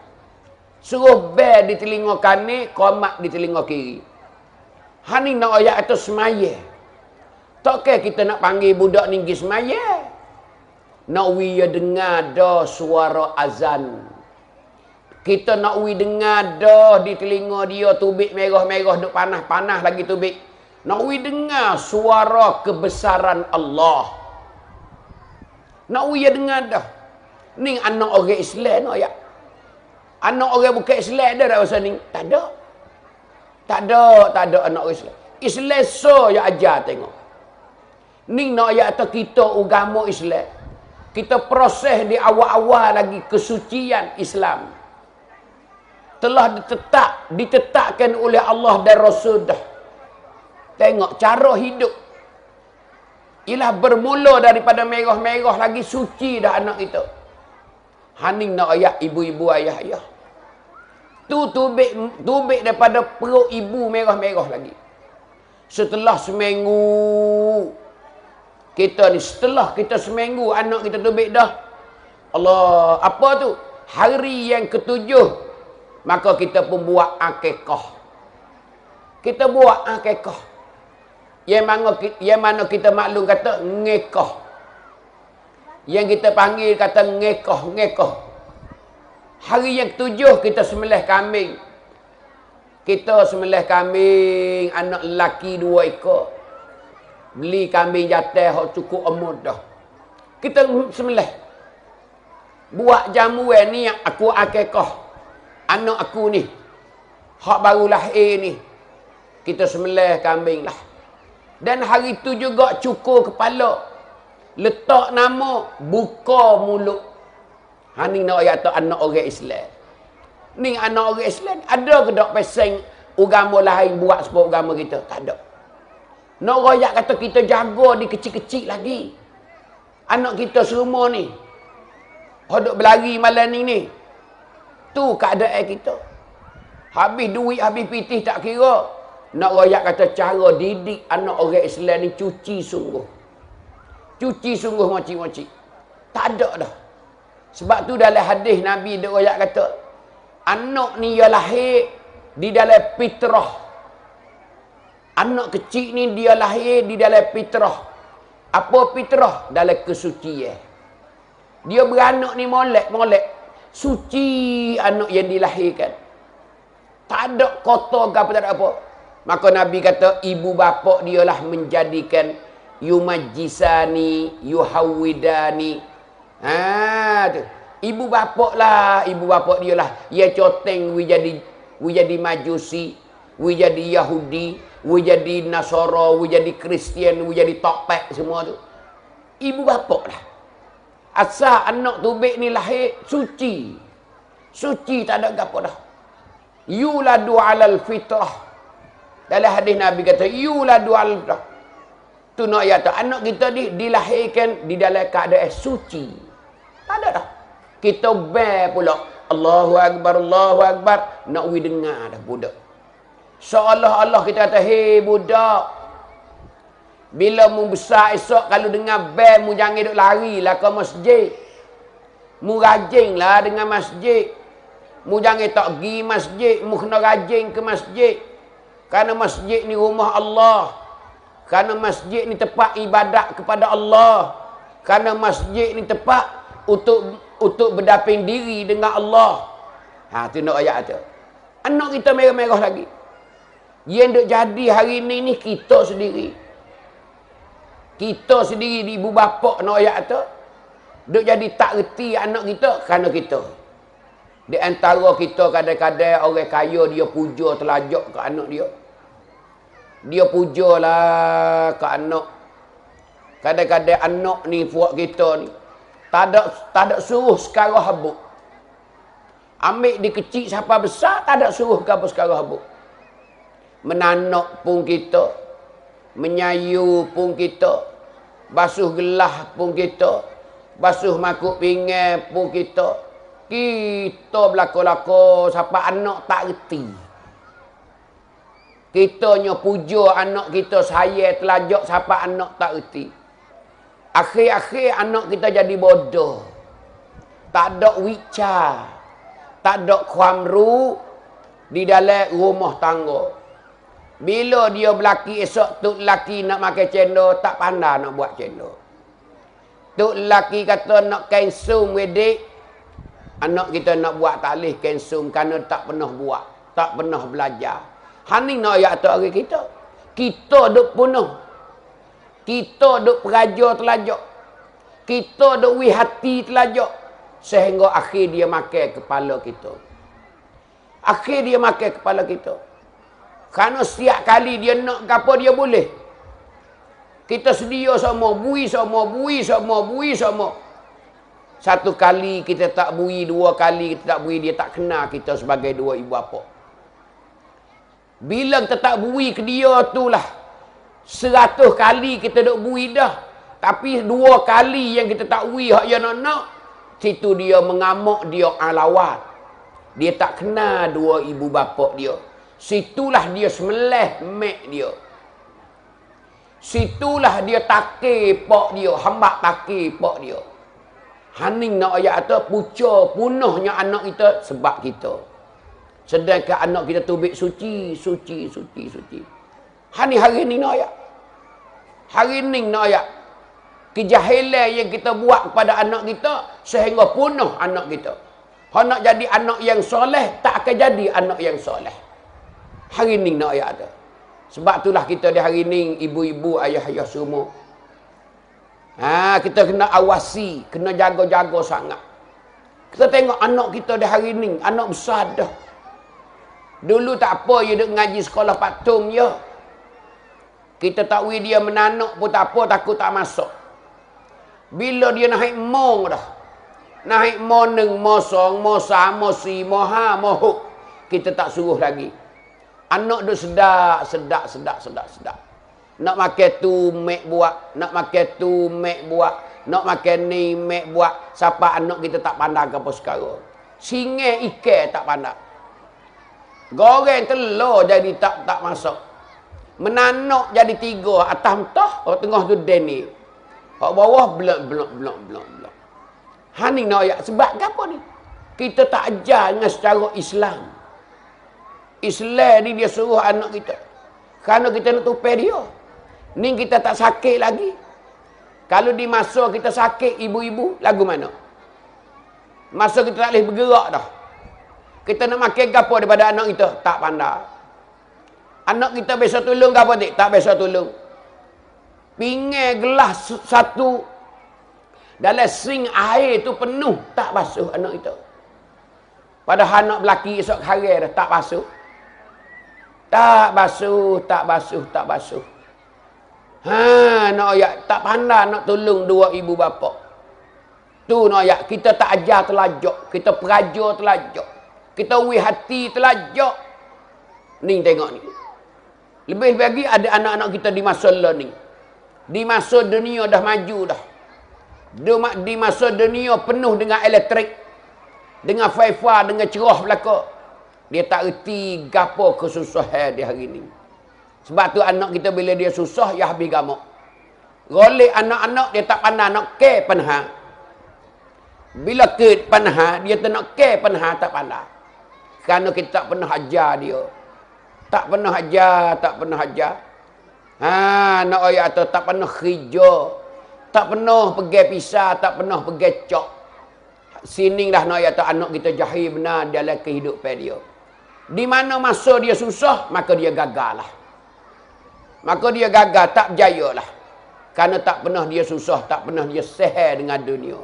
Suruh bel di telinga kanan, komat di telinga kiri. Hani nak ayat atau semaya. Takkah kita nak panggil budak ni pergi semaya? Nak we dengar dah suara azan. Kita nak we dengar dah di telinga dia tubik merah-merah duk panas-panas lagi tubik. Nak we dengar suara kebesaran Allah. Nak we dengar dah. Ni anak orang Islam no ya. Anak orang bukan Islam dah dah ni. Tak ada. Tak ada, tak ada anak orang Islam. Islam so ya ajar tengok. Ni nak ayat atau kita agama Islam. Kita proses di awal-awal lagi kesucian Islam. Telah ditetap, ditetapkan oleh Allah dan Rasul dah. Tengok cara hidup. Ialah bermula daripada merah-merah lagi suci dah anak kita. Haning nak ayat ibu-ibu ayah-ayah. Tu tubik, tubik daripada perut ibu merah-merah lagi. Setelah seminggu kita ni setelah kita seminggu anak kita tubik dah. Allah, apa tu? Hari yang ketujuh maka kita pun buat akikah. Kita buat akikah. Yang mana yang mana kita maklum kata ngekah. Yang kita panggil kata ngekah. Hari yang ketujuh kita sembelih kambing. Kita sembelih kambing anak lelaki dua ekor. Beli kambing jatah hok cukup umur dah. Kita sembelih. Buat jamu ni yang aku akikah. Anak aku ni. Hak baru lahir ni. Kita sembelih kambing lah. Dan hari tu juga cukur kepala. Letak nama. Buka mulut. Ha ni nak ayat anak orang Islam. Ni anak orang Islam. Ada ke tak peseng agama lain buat sebab agama kita? Tak ada. Nak royak kata kita jaga di kecil-kecil lagi. Anak kita semua ni. Hodok berlari malam ni ni. Tu keadaan kita. Habis duit, habis pitih tak kira. Nak royak kata cara didik anak orang Islam ni cuci sungguh. Cuci sungguh moci-moci. Tak ada dah. Sebab tu dalam hadis Nabi dia royak kata. Anak ni ia lahir di dalam fitrah Anak kecil ni dia lahir di dalam fitrah. Apa fitrah? Dalam kesucian. Dia beranak ni molek-molek. Suci anak yang dilahirkan. Tak ada kotor ke apa, tak ada apa. Maka Nabi kata, ibu bapa dia lah menjadikan yumajisani, yuhawidani. Ha, tu. Ibu bapa lah, ibu bapa dia lah. Ia coteng, we jadi, we jadi majusi, we jadi Yahudi, we jadi Nasara, we jadi Kristian, we jadi topek semua tu. Ibu bapa lah. Asal anak tubik ni lahir suci. Suci tak ada apa dah. Yuladu alal fitrah. Dalam hadis Nabi kata yuladu alal fitrah. Tu nak ayat tu. Anak kita ni dilahirkan di dalam keadaan suci. Tak ada dah. Kita bear pula. Allahu Akbar, Allahu Akbar. Nak we dengar dah budak. Seolah-olah kita kata, hei budak. Bila mu besar esok, kalau dengar bel, mu jangan duduk lari lah ke masjid. Mu rajin lah dengan masjid. Mu jangan tak pergi masjid, mu kena rajin ke masjid. Karena masjid ni rumah Allah. Karena masjid ni tempat ibadat kepada Allah. Karena masjid ni tempat untuk untuk berdaping diri dengan Allah. Ha tu nak ayat tu. Anak kita merah-merah lagi. Yang duk jadi hari ni ni kita sendiri. Kita sendiri di ibu bapa nak ayat tu. Duk jadi tak reti anak kita kerana kita. Di antara kita kadang-kadang orang kaya dia puja telajak ke anak dia. Dia pujalah ke anak. Kadang-kadang anak ni buat kita ni. Tak ada, tak ada suruh sekarang habuk. Ambil di kecil sampai besar, tak ada suruh ke apa sekarang habuk. Menanak pun kita. Menyayu pun kita. Basuh gelah pun kita. Basuh makuk pinggan pun kita. Kita berlaku-laku sampai anak tak reti. Kita nya puja anak kita saya telajak sampai anak tak reti. Akhir-akhir anak kita jadi bodoh. Tak ada wica. Tak ada kuamru di dalam rumah tangga. Bila dia berlaki esok tu laki nak makan cendol, tak pandai nak buat cendol. Tu laki kata nak kensum wedik, anak kita nak buat talih kensum kerana tak pernah buat, tak pernah belajar. Hani nak ayat tu hari kita. Kita duk penuh kita duk peraja telajak. Kita duk wi hati telajak. Sehingga akhir dia makan kepala kita. Akhir dia makan kepala kita. Kerana setiap kali dia nak apa dia boleh. Kita sedia semua, bui semua, bui semua, bui semua. Satu kali kita tak bui, dua kali kita tak bui, dia tak kenal kita sebagai dua ibu bapa. Bila kita tak bui ke dia tu lah, Seratus kali kita duk bui dah. Tapi dua kali yang kita tak bui hak yang nak nak. Situ dia mengamuk, dia alawat. Dia tak kenal dua ibu bapa dia. Situlah dia semelih mek dia. Situlah dia takir pak dia. Hambak takir pak dia. Haning nak ayat tu puca punahnya anak kita sebab kita. Sedangkan anak kita tubik suci, suci, suci, suci. Hani hari ni nak ayat. Hari ni nak ayat. Kejahilan yang kita buat kepada anak kita sehingga punah anak kita. Kalau nak jadi anak yang soleh, tak akan jadi anak yang soleh. Hari ni nak ayat ada. Sebab itulah kita di hari ni, ibu-ibu, ayah-ayah semua. Ha, kita kena awasi, kena jaga-jaga sangat. Kita tengok anak kita di hari ni, anak besar dah. Dulu tak apa, dia duduk ngaji sekolah patung, ya. Kita tak tahu dia menanak pun tak apa, takut tak masuk. Bila dia naik mong dah. Naik mong neng, mong song, mong sa, mong si, mong ha, mong huk. Kita tak suruh lagi. Anak tu sedap, sedap, sedap, sedap, sedap. Nak makan tu, mek buat. Nak makan tu, mek buat. Nak makan ni, mek buat. Siapa anak kita tak pandang ke apa sekarang. Singa ikan tak pandang. Goreng telur jadi tak tak masuk. Menanak jadi tiga. Atas mentah orang tengah tu deni orang bawah blok blok blok blok blok. Hani nak ayat sebab apa ni? Kita tak ajar dengan secara Islam. Islam ni dia suruh anak kita. Kerana kita nak tupai dia. Ni kita tak sakit lagi. Kalau di masa kita sakit ibu-ibu lagu mana? Masa kita tak boleh bergerak dah kita nak makan apa daripada anak kita tak pandai Anak kita biasa tolong apa tak? Tak biasa tolong. Pingai gelas satu. Dalam sing air tu penuh. Tak basuh anak kita. Padahal anak belaki esok hari dah. Tak basuh. Tak basuh, tak basuh, tak basuh. Ha, nak ayat. Tak pandai nak tolong dua ibu bapa. Tu nak ayat. Kita tak ajar telajak. Kita peraja telajak. Kita wih hati telajak. Ni tengok ni. Lebih lagi ada anak-anak kita di masa ni. Di masa dunia dah maju dah. Di masa dunia penuh dengan elektrik. Dengan faifa, dengan cerah belaka. Dia tak erti gapo kesusahan di hari ini. Sebab tu anak kita bila dia susah, ya habis gamuk. Golek anak-anak, dia tak pandai nak ke panah. Bila ke panah, dia tak nak ke panah, tak pandai. Kerana kita tak pernah ajar dia. Tak pernah ajar, tak pernah ajar. Ha, nak ayat tu tak pernah kerja. Tak pernah pergi pisah, tak pernah pergi cok. Sini dah nak ayat anak kita jahil benar dalam kehidupan dia. Di mana masa dia susah, maka dia gagal lah. Maka dia gagal, tak berjaya lah. Kerana tak pernah dia susah, tak pernah dia seher dengan dunia.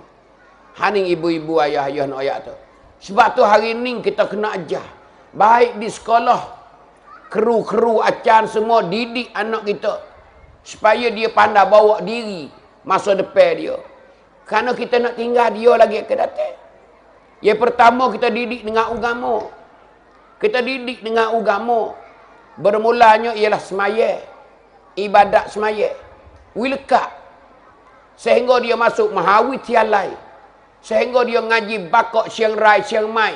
Haning ibu-ibu ayah-ayah nak ayat tu. Sebab tu hari ni kita kena ajar. Baik di sekolah, kru-kru acan semua didik anak kita. Supaya dia pandai bawa diri masa depan dia. Kerana kita nak tinggal dia lagi ke datang. Yang pertama kita didik dengan agama. Kita didik dengan agama. Bermulanya ialah semaya. Ibadat semaya. Wilekat. Sehingga dia masuk mahawi tialai. Sehingga dia ngaji bakok siang rai siang mai.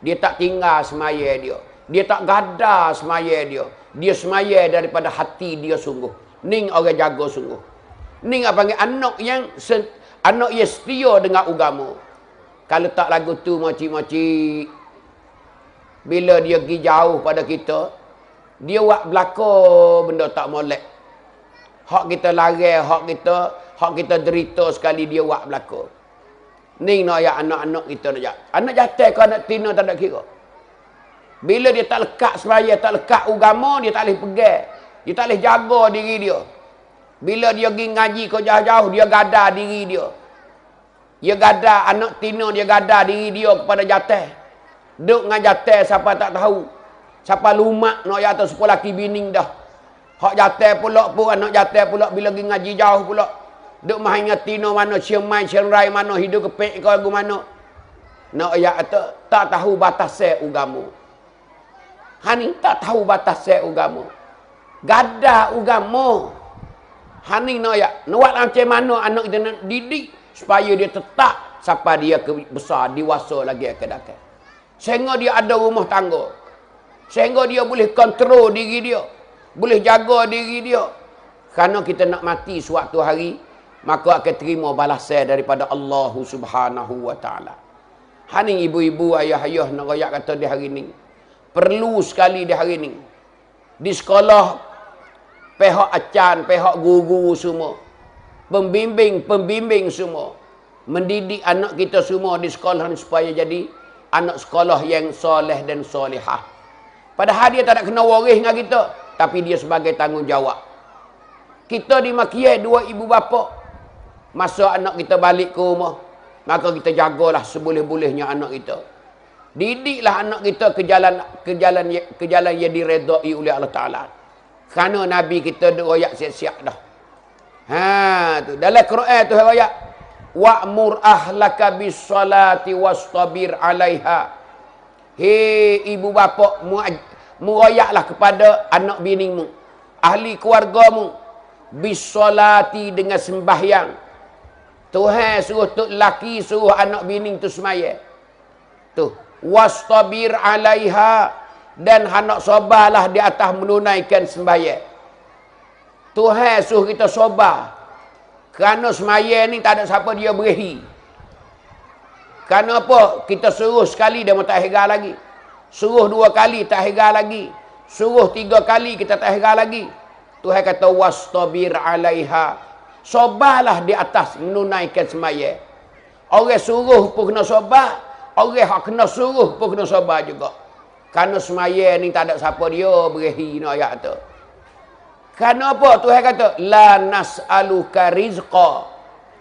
Dia tak tinggal semaya dia. Dia tak gada semaya dia. Dia semaya daripada hati dia sungguh. Ning orang jaga sungguh. Ning apa panggil anak yang anak yang setia dengan agama. Kalau tak lagu tu moci-moci bila dia pergi jauh pada kita, dia buat belaka benda tak molek. Hak kita lari, hak kita, hak kita derita sekali dia buat belaka. Ni nak ayat anak-anak kita nak jat. Anak jatuh ke anak tina tak ada kira. Bila dia tak lekat semaya, tak lekat agama, dia tak boleh pegang. Dia tak boleh jaga diri dia. Bila dia pergi ngaji ke jauh-jauh, dia gada diri dia. Dia gada anak tina, dia gada diri dia kepada jatuh. Duk dengan jatuh siapa tak tahu. Siapa lumak nak jatuh sepuluh laki bining dah. Hak jatuh pula pun anak jatuh pula bila pergi ngaji jauh pula. Duk main ingat tino mana, Chiang Mai, Chiang Rai mana, hidup kepek ke lagu mana. Nak ayat tu, tak tahu batas saya ugamu. Hani tak tahu batas saya ugamu. Gada ugamu. Hani nak ayat, nak macam mana anak kita nak didik supaya dia tetap sampai dia ke besar, dewasa lagi akan datang. Sehingga dia ada rumah tangga. Sehingga dia boleh kontrol diri dia. Boleh jaga diri dia. Kerana kita nak mati suatu hari, maka akan terima balasan daripada Allah Subhanahu wa taala. Hani ibu-ibu ayah-ayah nak royak kata di hari ini. Perlu sekali di hari ini. Di sekolah pihak acan, pihak guru semua. Pembimbing-pembimbing semua. Mendidik anak kita semua di sekolah supaya jadi anak sekolah yang soleh dan solehah. Padahal dia tak nak kena waris dengan kita. Tapi dia sebagai tanggungjawab. Kita dimakiai dua ibu bapa Masa anak kita balik ke rumah, maka kita jagalah seboleh-bolehnya anak kita. Didiklah anak kita ke jalan ke jalan ke jalan yang diredai oleh Allah Taala. Kerana nabi kita dak royak siap-siap dah. Ha tu dalam Quran tu royak wa'mur ahlaka bis salati wastabir 'alaiha. Hei ibu bapa mu muroyaklah kepada anak binimu, ahli keluargamu bis salati dengan sembahyang Tuhan suruh tok laki suruh anak bini tu semaya. Tu, wastabir alaiha dan hendak sabarlah di atas menunaikan sembahyang. Tuhan suruh kita sabar. Kerana semaya ni tak ada siapa dia berehi. Kerana apa? Kita suruh sekali dia tak hega lagi. Suruh dua kali tak hega lagi. Suruh tiga kali kita tak hega lagi. Tuhan kata wastabir alaiha Sobarlah di atas menunaikan semaya. Orang suruh pun kena sobar. Orang yang kena suruh pun kena sobar juga. Kerana semaya ni tak ada siapa dia berehi ni ayat tu. Kerana apa? Tuhan kata, La nas'aluka rizqa.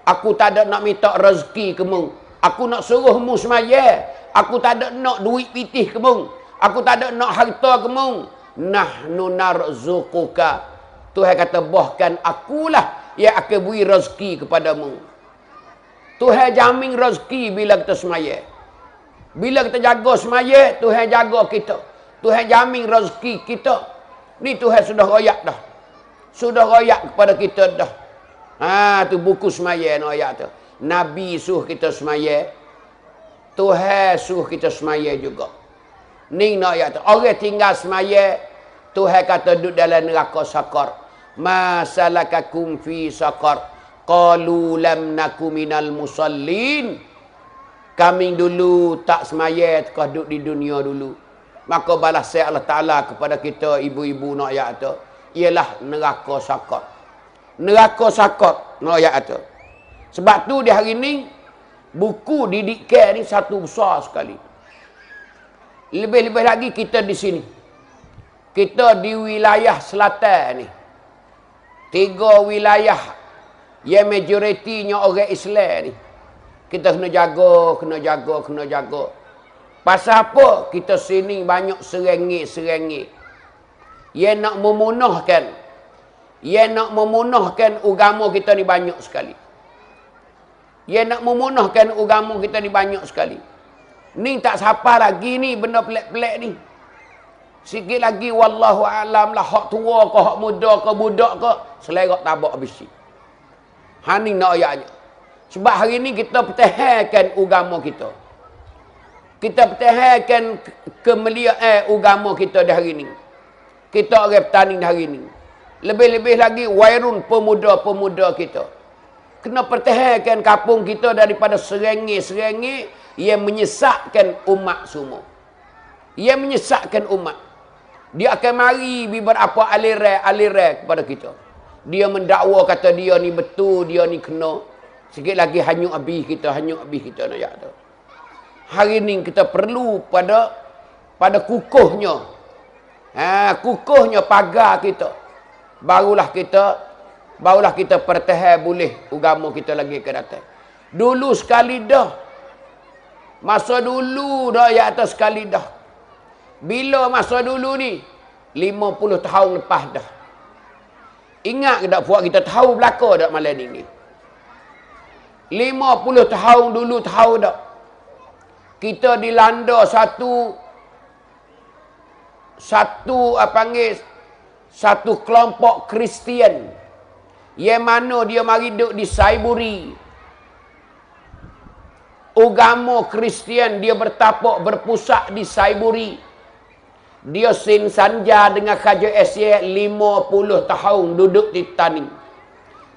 Aku tak ada nak minta rezeki kemu. Aku nak suruh mu semaya. Aku tak ada nak duit pitih kemu. Aku tak ada nak harta kemu. Nahnu narzukuka. Tuhan kata, bahkan akulah ia akan beri rezeki kepadamu. Tuhan jamin rezeki bila kita semaya. Bila kita jaga semaya, Tuhan jaga kita. Tuhan jamin rezeki kita. Ni Tuhan sudah royak dah. Sudah royak kepada kita dah. Ha, tu buku semaya no ayat tu. Nabi suruh kita semaya. Tuhan suruh kita semaya juga. Ni no ayat tu. Orang tinggal semaya, Tuhan kata duduk dalam neraka sakar ma salakakum fi saqar qalu lam naku minal musallin kami dulu tak semaya tekah duduk di dunia dulu. Maka balas Allah Ta'ala kepada kita ibu-ibu nak ayat tu. Ialah neraka sakot. Neraka sakot nak ayat tu. Sebab tu di hari ni, buku didik ni satu besar sekali. Lebih-lebih lagi kita di sini. Kita di wilayah selatan ni. Tiga wilayah yang majoritinya orang Islam ni. Kita kena jaga, kena jaga, kena jaga. Pasal apa kita sini banyak serengit-serengit. Yang nak memunahkan. Yang nak memunahkan agama kita ni banyak sekali. Yang nak memunahkan agama kita ni banyak sekali. Ni tak siapa lagi ni benda pelik-pelik ni. Sikit lagi wallahu alam lah hak tua ke hak muda ke budak ke selerak tabak habis. Ha ni nak ayatnya. Sebab hari ni kita pertahankan agama kita. Kita pertahankan kemuliaan agama kita di hari ni. Kita orang petani di hari ni. Lebih-lebih lagi wairun pemuda-pemuda kita. Kena pertahankan kampung kita daripada serengit-serengit yang menyesatkan umat semua. Yang menyesatkan umat. Dia akan mari beberapa aliran-aliran kepada kita. Dia mendakwa kata dia ni betul, dia ni kena. Sikit lagi hanyut habis kita, hanyut habis kita nak ayat tu. Hari ni kita perlu pada pada kukuhnya. Ha, kukuhnya pagar kita. Barulah kita barulah kita pertahan boleh agama kita lagi ke datang. Dulu sekali dah. Masa dulu dah ayat atas sekali dah. Bila masa dulu ni? 50 tahun lepas dah. Ingat ke tak puak kita tahu belaka tak malam ni ni? Lima puluh tahun dulu tahu tak? Kita dilanda satu satu apa panggil satu kelompok Kristian yang mana dia mari duduk di Saiburi. Ugamo Kristian dia bertapak berpusat di Saiburi. Dia sin sanja dengan kerja Asia 50 tahun duduk di Tani.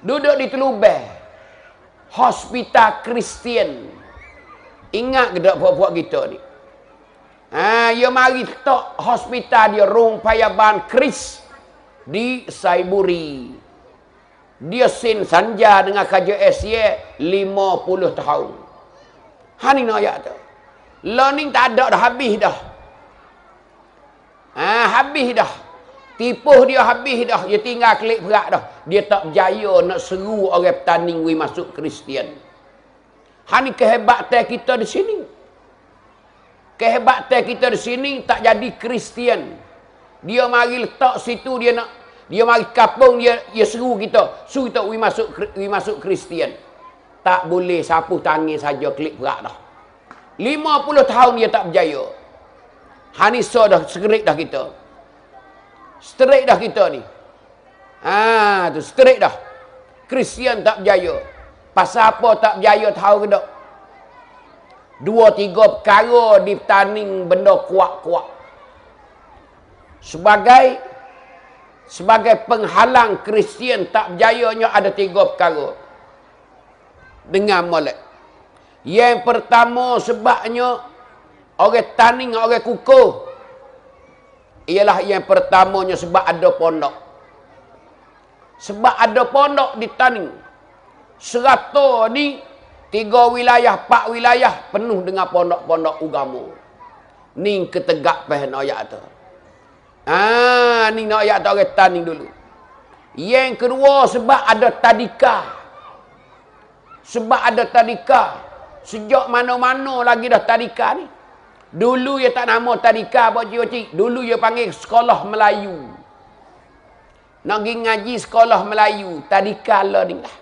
Duduk di Telubeh hospital Kristian. Ingat ke tak puak-puak kita ni? Ha, dia mari tok hospital dia rung payaban Kris di Saiburi. Dia sin sanja dengan kerja Asia 50 tahun. Ha ni nak ayat tu. Learning tak ada dah habis dah. Ha, habis dah. Tipuh dia habis dah. Dia tinggal klik berat dah. Dia tak berjaya nak seru orang petani we masuk Kristian. Ha ni kehebatan kita di sini. Kehebatan kita di sini tak jadi Kristian. Dia mari letak situ dia nak dia mari kapung dia dia seru kita. Seru kita we masuk we masuk Kristian. Tak boleh sapu tangan saja klik berat dah. 50 tahun dia tak berjaya. Ha ni so dah segerik dah kita. Straight dah kita ni. Ha, tu straight dah. Kristian tak berjaya. Pasal apa tak berjaya tahu ke tak? Dua tiga perkara di petani benda kuat-kuat. Sebagai sebagai penghalang Kristian tak berjayanya ada tiga perkara. Dengan molek. Yang pertama sebabnya orang tani orang kukuh ialah yang pertamanya sebab ada pondok. Sebab ada pondok di Taning. Serata ni tiga wilayah, empat wilayah penuh dengan pondok-pondok agama. Ni ketegak peh ayat tu. Ah, ni nak ayat tu orang Taning dulu. Yang kedua sebab ada tadika. Sebab ada tadika. Sejak mana-mana lagi dah tadika ni. Dulu dia tak nama tadika buat cik Dulu dia panggil sekolah Melayu. Nak pergi ngaji sekolah Melayu. Tadika lah ni lah.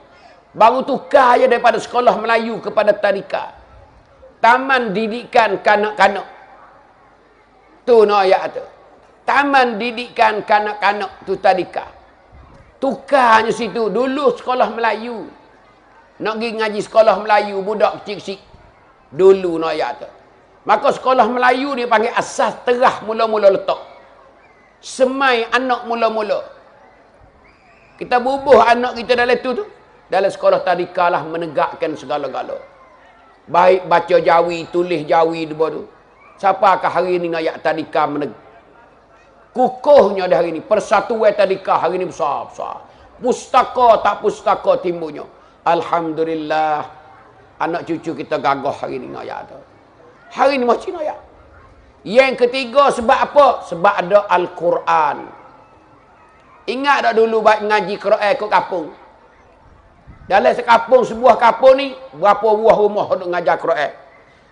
Baru tukar je daripada sekolah Melayu kepada tadika. Taman didikan kanak-kanak. Tu nak ayat tu. Taman didikan kanak-kanak tu tadika. Tukarnya situ. Dulu sekolah Melayu. Nak pergi ngaji sekolah Melayu. Budak kecil-kecil. Dulu nak ayat tu. Maka sekolah Melayu dia panggil asas terah mula-mula letak. Semai anak mula-mula. Kita bubuh anak kita dalam itu tu. Dalam sekolah tadika lah menegakkan segala-gala. Baik baca jawi, tulis jawi di bawah tu. Siapakah hari ini nak tadika meneg? Kukuhnya dah hari ini. Persatuan tadika hari ini besar-besar. Pustaka tak pustaka timbulnya. Alhamdulillah. Anak cucu kita gagah hari ini nak tu. Hari ini macam nak Yang ketiga sebab apa? Sebab ada Al-Quran. Ingat tak dulu baik ngaji Quran ke kampung? Dalam sekapung, sebuah kampung ni, berapa buah rumah untuk ngajar Quran?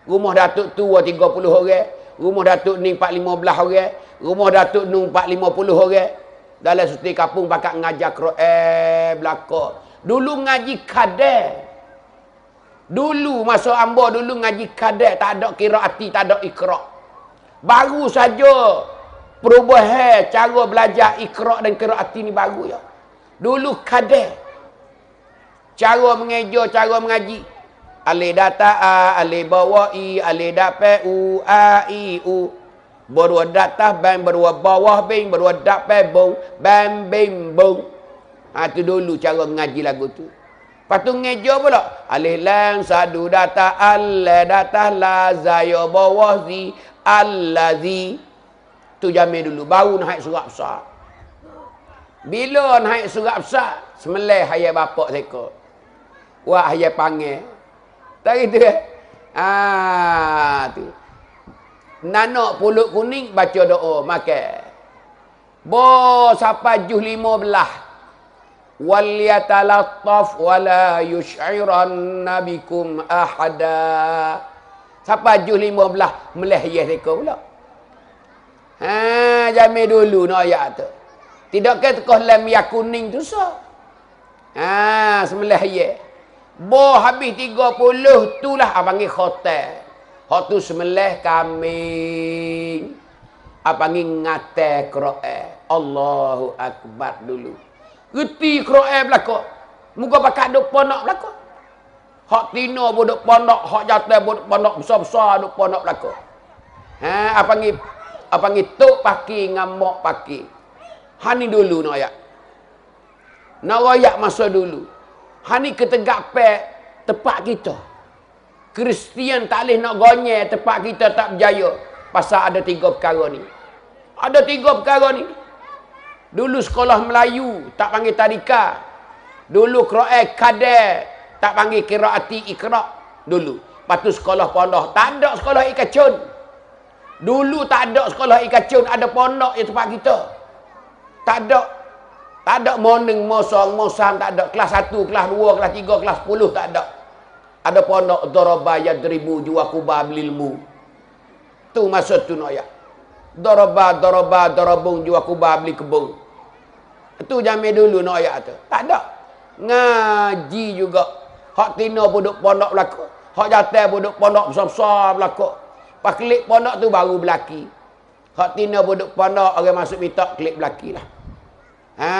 Rumah Datuk tu 30 orang. Rumah Datuk ni 4-15 orang. Rumah Datuk ni 4-50 orang. Dalam setiap kampung pakat ngajar Quran belakang. Dulu ngaji kadar. Dulu masa amba dulu ngaji kadar. Tak ada kira hati, tak ada ikrak. Baru saja perubahan cara belajar ikrak dan kira hati ni baru ya. Dulu kadar. Cara mengeja, cara mengaji. Ali data A, ali bawah I, ali dapat U, A, I, U. Berdua data ban, berdua bawah bing, berdua dapat bong, ban, bing, bong. Ha, tu dulu cara mengaji lagu tu. Lepas tu mengeja pula. Alih lang, sadu data, ala data, la, zaya, bawah, zi, ala, zi. Tu jamin dulu. Baru naik surat besar. Bila naik surat besar, semelih hayat bapak sekor. Wah, ayah panggil. Tak gitu eh? Ah, tu. Nanak pulut kuning baca doa makan. Bo sampai juh lima belah. Wal yatalattaf wala yush'iran nabikum ahada. Juh lima belah. Meleh yes reka pula. Ha, jamin dulu no ayat tu. Tidak ke tekah lam kuning tu so. Ha, semelih yes. Bo habis tiga puluh tu lah panggil khotel. Hak tu semelih kambing. Abang panggil ngate kro'e. Allahu Akbar dulu. Reti kro'e belakang. Muka pakai duk ponok belakang. Hak tino pun duk ponok. Hak jatuh pun duk ponok. Besar-besar duk ponok belakang. Ha, apa panggil apa panggil tuk paki ngamok paki. Hani dulu nak ayat. Nak ayat masa dulu. Hani ketegak pe tempat kita. Kristian tak boleh nak gonye tempat kita tak berjaya. Pasal ada tiga perkara ni. Ada tiga perkara ni. Dulu sekolah Melayu tak panggil tadika. Dulu Quran kader tak panggil kiraati ikra. Dulu. Patu sekolah pondok. Tak ada sekolah ikacun. Dulu tak ada sekolah ikacun. Ada pondok di tempat kita. Tak ada tak ada morning, mosong, mosang, tak ada. Kelas 1, kelas 2, kelas 3, kelas 10, tak ada. Ada pondok Doroba Yadribu Jua Kuba Belilmu. Tu masa tu ya. Doroba, Doroba, Dorobung Jua Kuba Beli Kebung. Itu jamin dulu nak ya tu. Tak ada. Ngaji juga. Hak tina pun duduk pondok belakang. Hak jatuh pun duduk pondok besar-besar belakang. Pas klik pondok tu baru belaki. Hak tina pun duduk pondok, orang masuk minta klik belaki lah. Ha,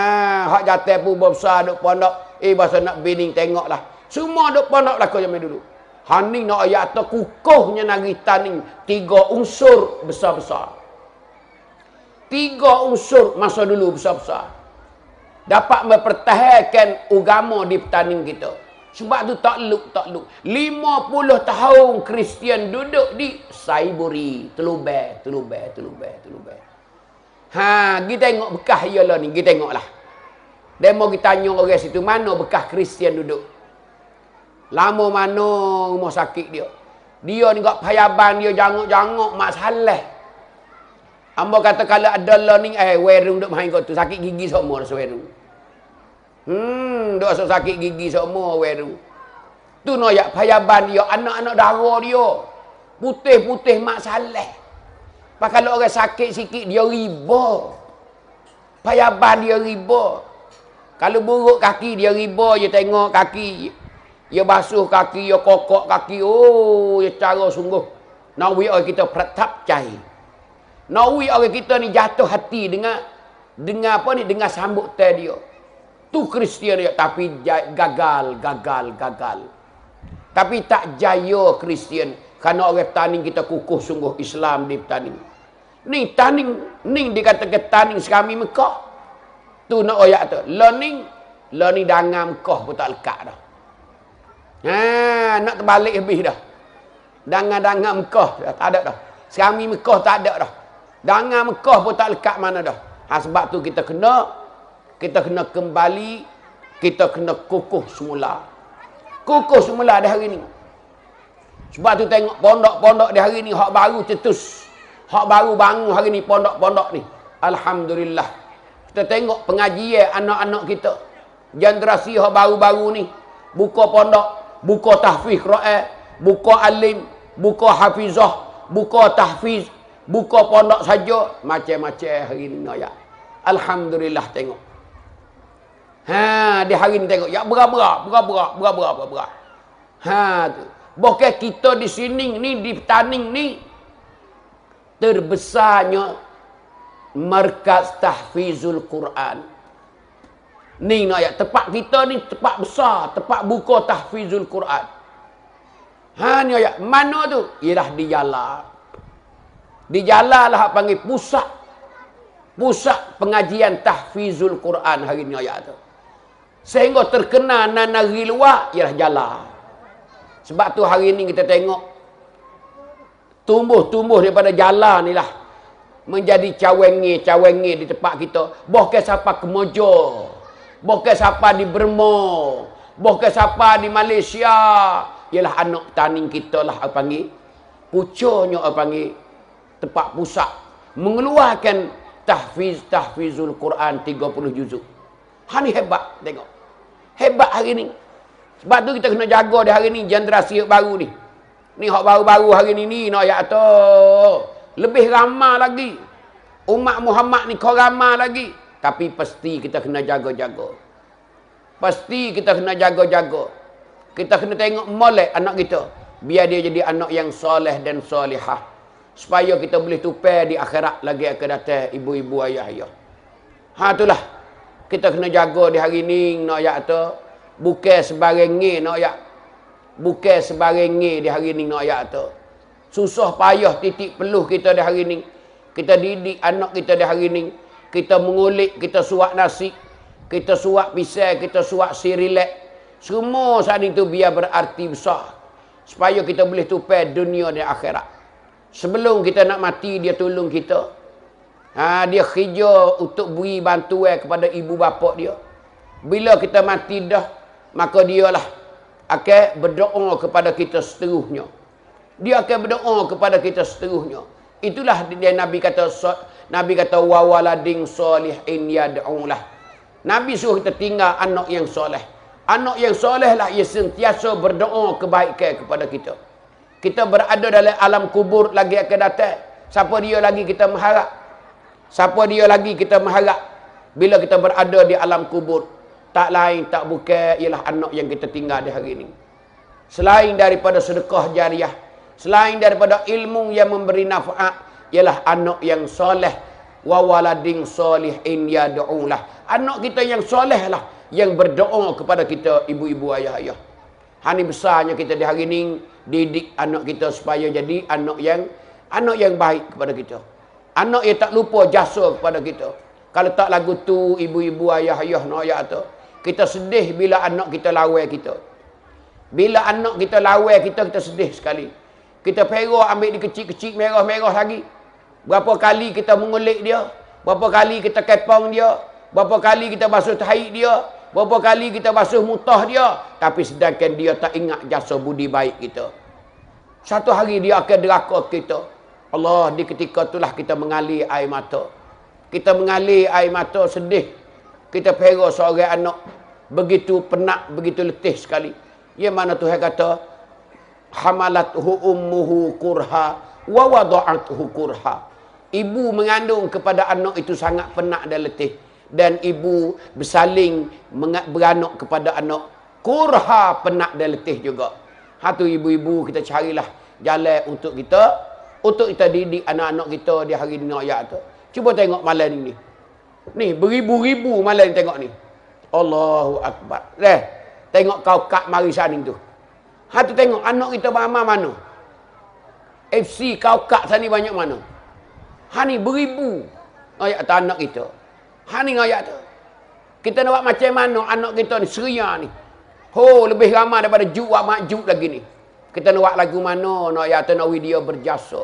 hak jatuh pun besar duk pondok. Eh, bahasa nak bining tengoklah. Semua duk pondok lah kau zaman dulu. Hani nak ayat tu kukuhnya nagi taning. Tiga unsur besar-besar. Tiga unsur masa dulu besar-besar. Dapat mempertahankan agama di petaning kita. Sebab tu tak luk, tak luk. Lima puluh tahun Kristian duduk di Saiburi. Telubeh, telubeh, telubeh, telubeh. Ha, kita tengok bekas ialah ni, kita tengoklah. Demo kita tanya orang situ mana bekas Kristian duduk. Lama mana rumah sakit dia. Dia ni gak payaban dia jangok-jangok mak salah. Amba kata kalau ada lah ni eh werung duk main kau tu sakit gigi semua rasa werung. Hmm, duk rasa sakit gigi semua werung. Tu no ya payaban dia anak-anak darah dia. Putih-putih mak salah. Pak kalau orang sakit sikit dia riba. Payaban dia riba. Kalau buruk kaki dia riba je tengok kaki. Dia basuh kaki, dia kokok kaki. Oh, dia cara sungguh. Nawi orang kita pertap cai. Nawi orang kita ni jatuh hati dengan dengan apa ni dengan sambut teh dia. Tu Kristian dia tapi gagal, gagal, gagal. Tapi tak jaya Kristian kerana orang petani kita kukuh sungguh Islam di petani. Ni taning, ni dikatakan taning sekami Mekah. Tu nak ayat tu. Learning, learning dangan Mekah pun tak lekat dah. Ha, nak terbalik habis dah. Dangan-dangan Mekah tak ada dah. Serami Mekah tak ada dah. Dangan Mekah pun tak lekat mana dah. Ha, sebab tu kita kena kita kena kembali kita kena kukuh semula. Kukuh semula di hari ni. Sebab tu tengok pondok-pondok di hari ni hak baru cetus. Hak baru bangun hari ni pondok-pondok ni. Alhamdulillah. Kita tengok pengajian anak-anak kita. Generasi hak baru-baru ni. Buka pondok. Buka tahfiz Quran. Buka alim. Buka hafizah. Buka tahfiz. Buka pondok saja. Macam-macam hari ni. Ya. Alhamdulillah tengok. Ha, di hari ni tengok. Ya, berat-berat. Berat-berat. Berat-berat. Berat-berat. Ha, tu. Bukan kita di sini ni, di Taning ni. Terbesarnya markas tahfizul Quran. Ni nak ayat tempat kita ni tempat besar, tempat buka tahfizul Quran. Ha ni ayat mana tu? Ialah di jalan. Di jalan lah panggil pusat. Pusat pengajian tahfizul Quran hari ni ayat tu. Sehingga terkena nanari luar ialah jalan. Sebab tu hari ni kita tengok tumbuh-tumbuh daripada jalan ni lah menjadi cawengi-cawengi di tempat kita. Bukan siapa ke Mojo. Bukan siapa di Burma. Bukan siapa di Malaysia. Ialah anak petani kita lah apa panggil. Pucuknya apa panggil. Tempat pusat. Mengeluarkan tahfiz tahfizul Quran 30 juzuk. Ha ni hebat tengok. Hebat hari ni. Sebab tu kita kena jaga di hari ni generasi baru ni. Ni hak baru-baru hari ni ni nak ayat tu. Lebih ramah lagi. Umat Muhammad ni kau ramah lagi. Tapi pasti kita kena jaga-jaga. Pasti kita kena jaga-jaga. Kita kena tengok molek anak kita. Biar dia jadi anak yang soleh dan solehah. Supaya kita boleh tupai di akhirat lagi akan datang ibu-ibu ayah-ayah. Ha itulah. Kita kena jaga di hari ni nak ayat tu. Bukan sebarang ni nak ayat. Bukan sebarang ni di hari ni nak ayat tu susah payah titik peluh kita di hari ni. Kita didik anak kita di hari ni. Kita mengulik, kita suak nasi. Kita suak pisai, kita suak sirilek. Semua saat itu biar berarti besar. Supaya kita boleh tupai dunia dan akhirat. Sebelum kita nak mati, dia tolong kita. Ha, dia kerja untuk beri bantuan kepada ibu bapa dia. Bila kita mati dah, maka dialah akan berdoa kepada kita seterusnya dia akan berdoa kepada kita seterusnya. Itulah dia Nabi kata Nabi kata wa waladin salihin yad'ulah. Nabi suruh kita tinggal anak yang soleh. Anak yang soleh lah ia sentiasa berdoa kebaikan kepada kita. Kita berada dalam alam kubur lagi akan datang. Siapa dia lagi kita mengharap? Siapa dia lagi kita mengharap? Bila kita berada di alam kubur, tak lain tak bukan ialah anak yang kita tinggal di hari ini. Selain daripada sedekah jariah, Selain daripada ilmu yang memberi naf'at ialah anak yang soleh wa waladin solihin yad'ulah. Anak kita yang soleh lah yang berdoa kepada kita ibu-ibu ayah-ayah. Hani besarnya kita di hari ini didik anak kita supaya jadi anak yang anak yang baik kepada kita. Anak yang tak lupa jasa kepada kita. Kalau tak lagu tu ibu-ibu ayah-ayah nak ayat tu, kita sedih bila anak kita lawai kita. Bila anak kita lawai kita kita sedih sekali. Kita perah ambil dia kecil-kecil merah-merah lagi. Berapa kali kita mengulik dia. Berapa kali kita kepong dia. Berapa kali kita basuh tahi dia. Berapa kali kita basuh mutah dia. Tapi sedangkan dia tak ingat jasa budi baik kita. Satu hari dia akan deraka kita. Allah di ketika itulah kita mengalir air mata. Kita mengalir air mata sedih. Kita perah seorang anak. Begitu penat, begitu letih sekali. Yang mana Tuhan kata, hamalathu ummuhu kurha wa wada'athu kurha. Ibu mengandung kepada anak itu sangat penat dan letih dan ibu bersaling beranak kepada anak kurha penat dan letih juga. Ha tu ibu-ibu kita carilah jalan untuk kita untuk kita didik anak-anak kita di hari ni ayat tu. Cuba tengok malam ni. Ni beribu-ribu malam ni tengok ni. Allahu akbar. Leh, tengok kau kak marisan tu. Ha tu tengok anak kita beramah mana. FC kau kak sana banyak mana. Ha ni beribu ayat anak kita. Ha ni ayat tu. Kita nak buat macam mana anak kita ni seria ni. Ho lebih ramai daripada juk buat makjuk lagi ni. Kita nak buat lagu mana? Nak ya nak dia berjasa.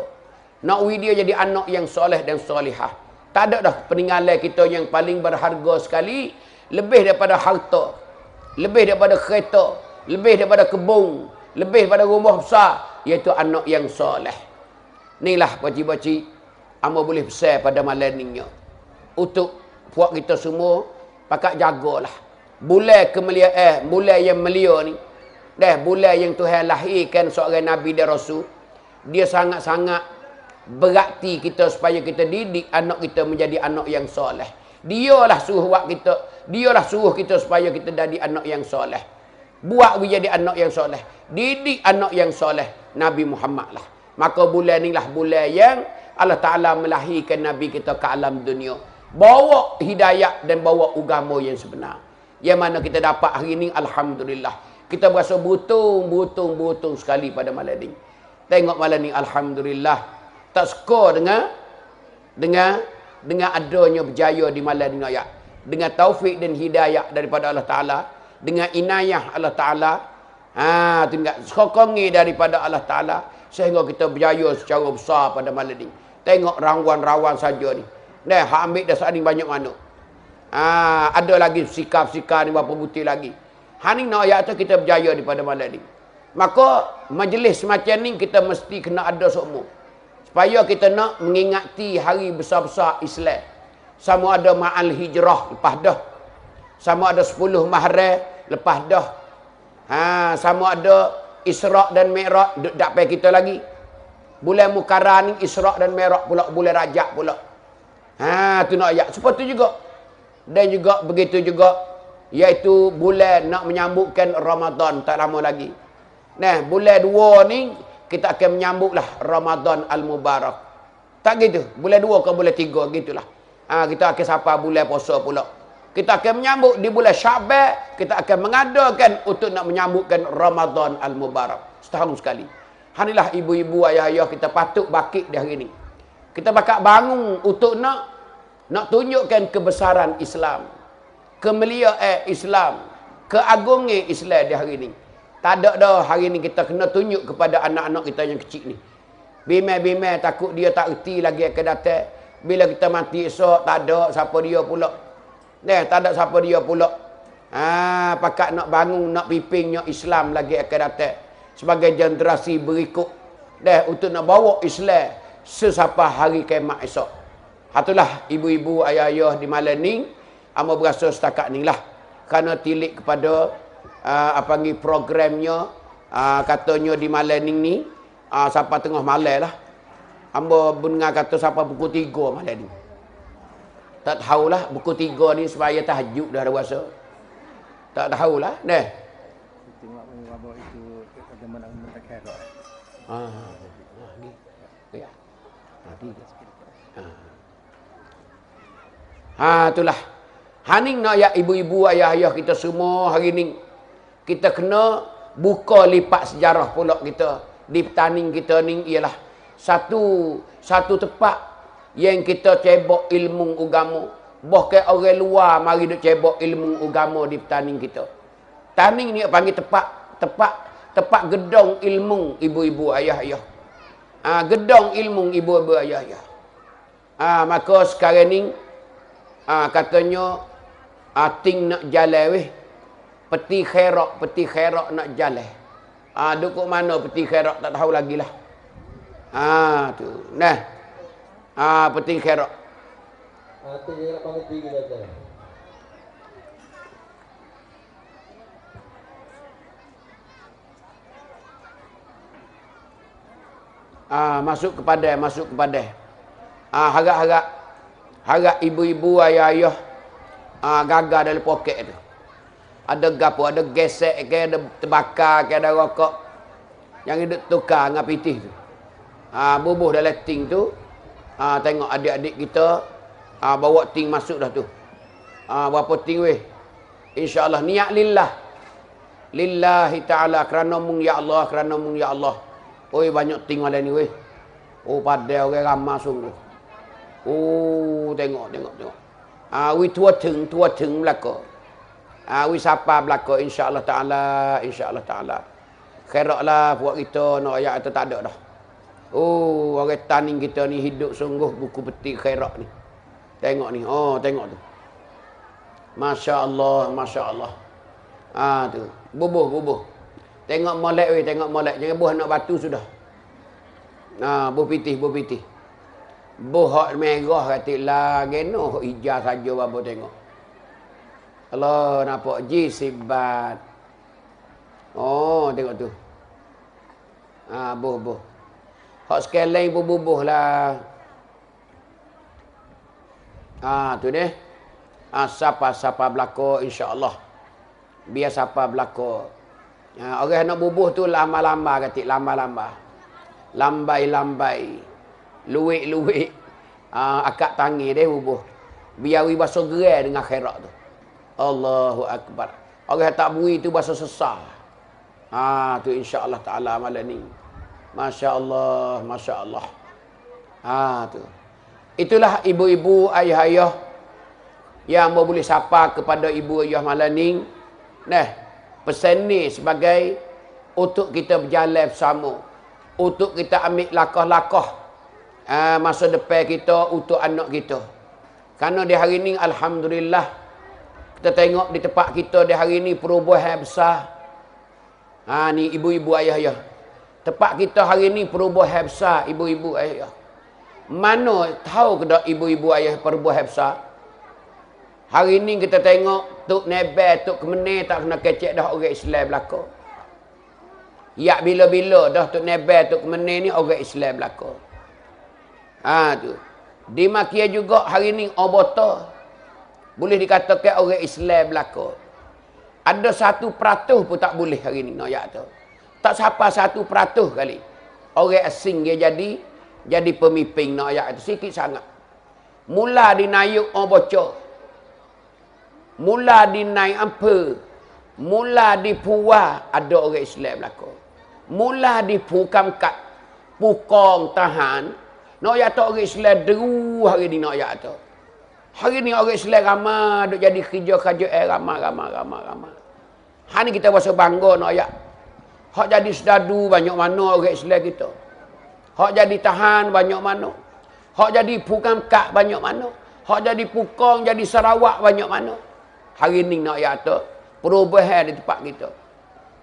Nak dia jadi anak yang soleh dan solihah. Tak ada dah peninggalan kita yang paling berharga sekali. Lebih daripada harta. Lebih daripada kereta. Lebih daripada kebun. Lebih daripada rumah besar. Iaitu anak yang soleh. Inilah baci-baci. Amba boleh pesan pada malam ni. Untuk puak kita semua. Pakat jagalah. Bulan kemuliaan. Eh, bulan yang melia ni. Dah bulan yang Tuhan lahirkan seorang Nabi dan Rasul. Dia sangat-sangat berarti kita supaya kita didik anak kita menjadi anak yang soleh. Dialah suruh buat kita. Dialah suruh kita supaya kita jadi anak yang soleh. Buat menjadi anak yang soleh. Didik anak yang soleh. Nabi Muhammad lah. Maka bulan ni lah bulan yang Allah Ta'ala melahirkan Nabi kita ke alam dunia. Bawa hidayah dan bawa agama yang sebenar. Yang mana kita dapat hari ini, Alhamdulillah. Kita berasa butung, butung, butung sekali pada malam ini. Tengok malam ini, Alhamdulillah. Tak suka dengan dengan dengan adanya berjaya di malam ini. Ya. Dengan taufik dan hidayah daripada Allah Ta'ala. Dengan inayah Allah Ta'ala. Ha, tinggal sokongi daripada Allah Ta'ala. Sehingga kita berjaya secara besar pada malam ini. Tengok rawan-rawan saja ni. Nah, hak ambil dah saat ini banyak mana. Ha, ada lagi sikap-sikap ni berapa butir lagi. Hani nak ayat tu kita berjaya daripada malam ni. Maka majlis semacam ni kita mesti kena ada semua. Supaya kita nak mengingati hari besar-besar Islam. Sama ada ma'al hijrah lepas dah. Sama ada 10 mahram lepas dah. Ha, sama ada Isra' dan Mi'raj duk dapat kita lagi. Bulan Mukarrah ni Isra' dan Mi'raj pula bulan Rajab pula. Ha, tu nak ayat. Seperti juga. Dan juga begitu juga iaitu bulan nak menyambutkan Ramadan tak lama lagi. Nah, bulan dua ni kita akan menyambutlah Ramadan Al-Mubarak. Tak gitu. Bulan dua ke bulan tiga gitulah. Ha, kita akan sapa bulan puasa pula. Kita akan menyambut di bulan Syaban, kita akan mengadakan untuk nak menyambutkan Ramadan Al-Mubarak. Setahun sekali. Hanilah ibu-ibu ayah-ayah kita patut bakit di hari ini. Kita bakal bangun untuk nak nak tunjukkan kebesaran Islam kemuliaan Islam, keagungan Islam di hari ini. Tak ada dah hari ini kita kena tunjuk kepada anak-anak kita yang kecil ni. Bimai-bimai takut dia tak erti lagi akan datang. Bila kita mati esok, tak ada siapa dia pula. Nah, tak ada siapa dia pula. Ha, pakat nak bangun, nak pipingnya Islam lagi akan datang. Sebagai generasi berikut. Dah, untuk nak bawa Islam sesapa hari kemat esok. Itulah ibu-ibu, ayah-ayah di malam ni. Amba berasa setakat ni lah. Kerana tilik kepada uh, apa ni programnya uh, katanya di malam ni ni uh, sampai tengah malam lah. Amba dengar kata sampai pukul tiga malam ni. Tak tahulah pukul tiga ni supaya tahajud dah ada rasa. Tak tahulah. Dah. Tengok itu mentakar. Ah. Ya. Ha, itulah. Haning nak ya ibu-ibu ayah-ayah kita semua hari ni. Kita kena buka lipat sejarah pula kita. Di petani kita ni ialah satu satu tempat yang kita cebok ilmu agama. Bahkan orang luar mari duk cebok ilmu agama di petani kita. Tani ni panggil tempat tempat tempat gedong ilmu ibu-ibu ayah-ayah. Ah ha, gedong ilmu ibu-ibu ayah-ayah. Ah ha, maka sekarang ni ah ha, katanya Ating nak jalan weh. Peti khairak, peti khairak nak jalan. Ah ha, duk mana peti khairak tak tahu lagi lah. Ha tu. Nah. Ah ha, peti khairak. Ah tu dia nak panggil pergi Ah masuk kepada masuk kepada. Ah harap-harap harap ibu-ibu ayah-ayah ha, gagal dalam poket tu. Ada gapo, ada gesek ke, ada terbakar ke, ada rokok. Yang hidup tukar dengan pitih tu. Ha, bubuh dalam ting tu. Ha, tengok adik-adik kita. Ha, bawa ting masuk dah tu. Ha, berapa ting weh? InsyaAllah. Niat lillah. Lillahi ta'ala. Kerana mung ya Allah. Kerana mung ya Allah. Oi banyak ting malam ni weh. Oh pada orang ramah sungguh. Oh tengok, tengok, tengok. Ah uh, we tua teng tua teng belaka. Ah we sapa belaka insya-Allah taala insya-Allah taala. Khairat lah buat kita nak ayat itu tak ada dah. Oh, orang tani kita ni hidup sungguh buku peti khairat ni. Tengok ni. Oh, tengok tu. Masya Allah, Masya Allah. Ah tu. Bubuh, bubuh. Tengok molek weh, tengok molek. Jangan buah nak batu sudah. Ah, buh pitih, buh pitih. Buh hak merah kata lah. Geno hijau saja babo tengok. Allah nampak ji sibat. Oh, tengok tu. Ah, buh buh. Hak sekali pun bubuh lah. Ah, tu deh. Ah, siapa siapa berlaku insya-Allah. Biar siapa berlaku. Ah, orang nak bubuh tu lama-lama kata lama-lama. Lambai-lambai. Luik-luik. Ah, akak tangi deh bubuh. Biar wi basuh gerai dengan khairat tu. Allahu Akbar. Orang tak bui tu bahasa sesah. Ha, tu insya Allah Ta'ala malam ni. Masya Allah, Masya Allah. Ha, tu. Itulah ibu-ibu, ayah-ayah yang boleh sapa kepada ibu ayah malam ni. Nah, pesan ni sebagai untuk kita berjalan bersama. Untuk kita ambil lakah-lakah uh, masa depan kita untuk anak kita. Karena di hari ini, Alhamdulillah, kita tengok di tempat kita di hari ini perubahan besar. Ha ni ibu-ibu ayah-ayah. Tempat kita hari ini perubahan besar ibu-ibu ayah. Mana tahu ke tak ibu-ibu ayah perubahan besar? Hari ini kita tengok Tok Nebel, Tok Kemenir tak kena kecek dah orang Islam belaka. Ya bila-bila dah Tok Nebel, Tok Kemenir ni orang Islam belaka. Ha tu. Di Makia juga hari ini obota boleh dikatakan orang Islam belaka. Ada satu peratus pun tak boleh hari ni nak tu. Tak siapa satu peratus kali. Orang asing dia jadi jadi pemimpin nak ayat tu sikit sangat. Mula dinayuk orang bocor. Mula dinaik apa? Mula dipuah ada orang Islam belaka. Mula dipukam kat pukong tahan. Nak ayat tu orang Islam deru hari ni nak ayat tu. Hari ni orang Islam ramai duk jadi kerja-kerja eh ramai ramai ramai ramai. Hari ni kita rasa bangga nak ayat. Hak jadi sedadu banyak mana orang Islam kita. Hak jadi tahan banyak mana. Hak jadi pukam kak banyak mana. Hak jadi pukong jadi Sarawak banyak mana. Hari ni nak ayat tu perubahan di tempat kita.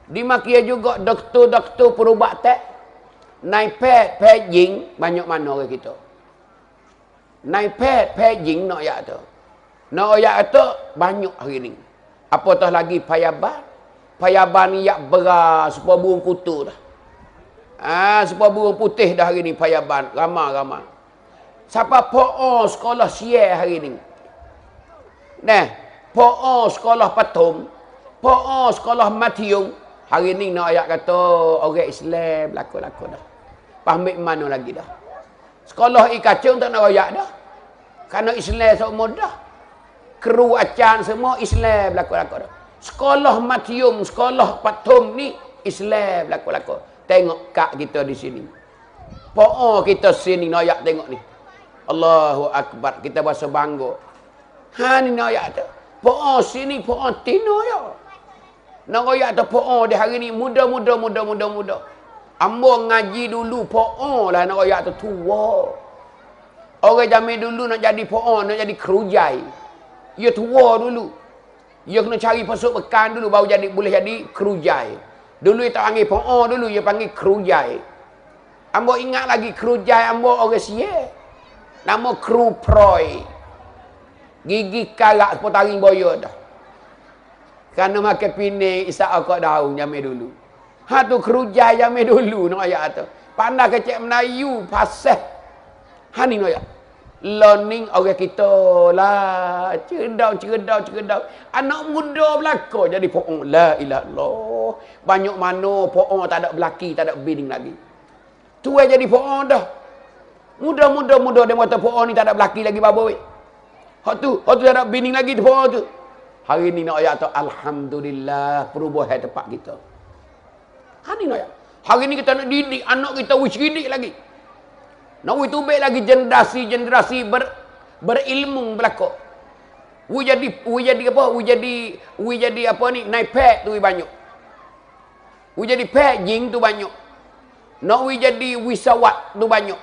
Di Makia juga doktor-doktor perubatan. Naik pet, pet jing, banyak mana orang kita. Naik pet, pet jing nak ayat tu. Nak ayat tu, banyak hari ni. Apatah lagi payaban. Payaban ni yak beras, supaya burung kutu dah. Ah, ha, supaya burung putih dah hari ni payaban. Ramah-ramah. Siapa po'o sekolah siya hari ni? Nah, po'o sekolah patum. Po'o sekolah matiung. Hari ni nak ayat kata, orang Islam laku-laku dah. Pahmik mana lagi dah. Sekolah ikacung tak nak royak dah. Kerana Islam semua dah. Kru acan semua Islam berlaku-laku dah. Sekolah matium, sekolah patum ni Islam berlaku-laku. Tengok kak kita di sini. Po'o kita sini noyak tengok ni. Allahu Akbar. Kita bahasa bangga. Ha ni noyak tu. Po'o sini, po'o tino ya. Nak royak tu po'o di hari ni. Muda, muda, muda. Ambo ngaji dulu po'o lah nak royak tu tua. Orang zaman dulu nak jadi po'o, nak jadi kerujai. Ia tua dulu. Ia kena cari pasuk bekan dulu baru jadi boleh jadi kerujai. Dulu dia tak panggil po'o dulu, dia panggil kerujai. Ambo ingat lagi kerujai ambo orang siye. Nama kru proy. Gigi karak seputaring boyo dah. Kerana makan pinik, isak akak daun zaman dulu. Ha tu kerujai yang main dulu nak ayat tu. Pandai kecek Melayu pasal. Ha ni nak ayat. Learning orang kita lah. Cerdau, cerdau, cerdau. Anak muda belaka jadi po'ong. La ilah Allah. Banyak mana po'ong tak ada belaki, tak ada binding lagi. Tu yang jadi po'ong dah. Muda, muda, muda dia kata po'ong ni tak ada belaki lagi babo. Hak tu, hak tu ada binding lagi po'ong tu. Hari ni nak ayat tu. Alhamdulillah perubahan tempat kita. Hari ni Hari ni kita nak didik anak kita wish didik lagi. Nak wish tubik lagi generasi-generasi ber, berilmu belakang. Wi jadi wi jadi apa? Wi jadi wi jadi apa ni? Naik pet tu banyak. We jadi pejing tu banyak. Nak we jadi wisawat tu banyak.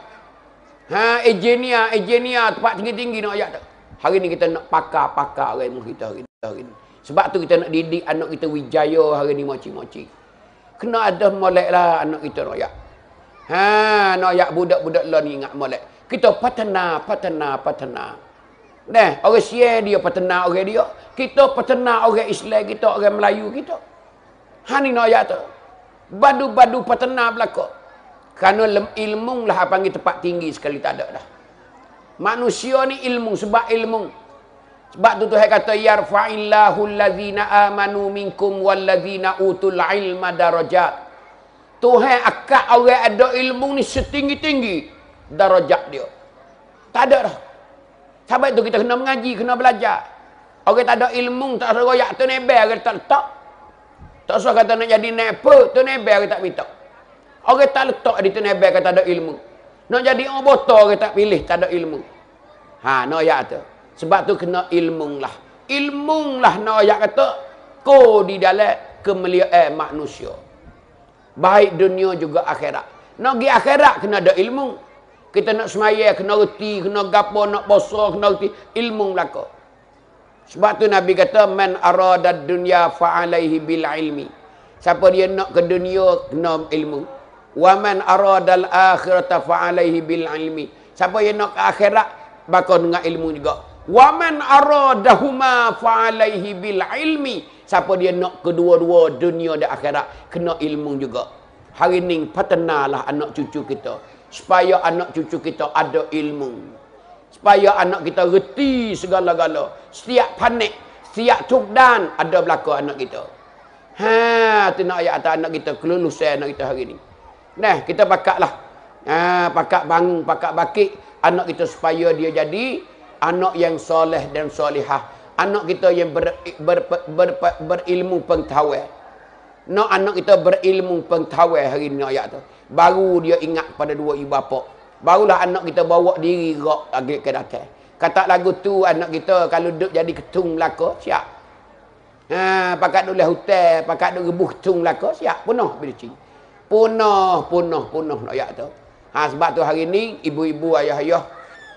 Ha, engineer, engineer tempat tinggi-tinggi nak ayat tu. Hari ni kita nak pakar-pakar ilmu kita hari ni. Hari ni. Sebab tu kita nak didik anak kita wijaya hari ni moci-moci. Kena ada molek lah anak kita ayat. Ha, ayat budak-budak lah ni ingat molek. Kita patena, patena, patena. Nah, orang Sia dia patena orang dia. Kita patena orang Islam kita, orang Melayu kita. Ha ni ayat tu. Badu-badu patena belakang. Kerana ilmu lah panggil tempat tinggi sekali tak ada dah. Manusia ni ilmu sebab ilmu. Sebab tu Tuhan kata yarfa'illahu allazina amanu minkum wallazina utul ilma darajat. Tuhan akak orang ada ilmu ni setinggi-tinggi darajat dia. Tak ada dah. Sebab tu kita kena mengaji, kena belajar. Orang tak ada ilmu, tak ada royak tu nebel, orang tak letak. Tak usah kata nak jadi nepa, tu nebel, orang tak minta. Orang tak letak di tenebel kata ada ilmu. Nak jadi orang botol orang tak pilih tak ada ilmu. Ha, nak ayat tu. Sebab tu kena ilmu lah. Ilmu lah nak ayat kata ko di dalam kemuliaan manusia. Baik dunia juga akhirat. Nak pergi akhirat kena ada ilmu. Kita nak semaya, kena reti, kena gapo, nak bosa, kena reti. Ilmu belaka. Sebab tu Nabi kata, Man aradad dunya fa'alaihi bil ilmi. Siapa dia nak ke dunia, kena ilmu. Wa man aradal akhirata fa alaihi bil ilmi. Siapa yang nak ke akhirat bakal dengan ilmu juga. Wa man aradahuma fa alaihi bil ilmi. Siapa dia nak kedua-dua dunia dan akhirat kena ilmu juga. Hari ni patenalah anak cucu kita supaya anak cucu kita ada ilmu. Supaya anak kita reti segala-gala. Setiap panik, setiap cukdan ada belaka anak kita. Ha, tu nak ayat atas anak kita, kelulusan anak kita hari ni. Nah, kita pakaklah. Ha, pakak bangun, pakak bakik anak kita supaya dia jadi anak yang soleh dan solihah. Anak kita yang ber, ber, ber, ber, ber, berilmu pengetahuan. Nak anak kita berilmu pengetahuan hari ni ayat tu. Baru dia ingat pada dua ibu bapa. Barulah anak kita bawa diri rak lagi ke datang. Kata lagu tu anak kita kalau duduk jadi ketung belaka, siap. Ha, pakat duduk hutan, pakat duduk rebuh ketung belaka, siap. Penuh bila cing punah, punah, punah ayat tu. Ha, sebab tu hari ni, ibu-ibu, ayah-ayah,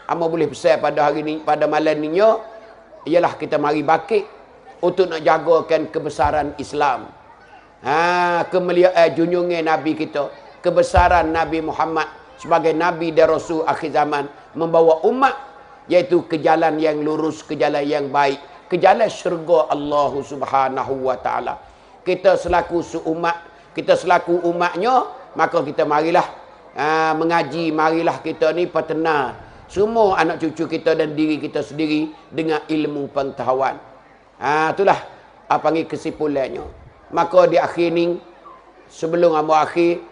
Ama boleh pesan pada hari ni, pada malam ni, ialah kita mari bakit untuk nak jagakan kebesaran Islam. Ha, kemuliaan junjungan Nabi kita, kebesaran Nabi Muhammad sebagai Nabi dan Rasul akhir zaman, membawa umat, iaitu ke jalan yang lurus, ke jalan yang baik, ke jalan syurga Allah subhanahu wa ta'ala. Kita selaku seumat, kita selaku umatnya maka kita marilah aa, ha, mengaji marilah kita ni patena. Semua anak cucu kita dan diri kita sendiri dengan ilmu pengetahuan. Ha itulah apa panggil kesimpulannya. Maka di akhir ni sebelum hamba akhir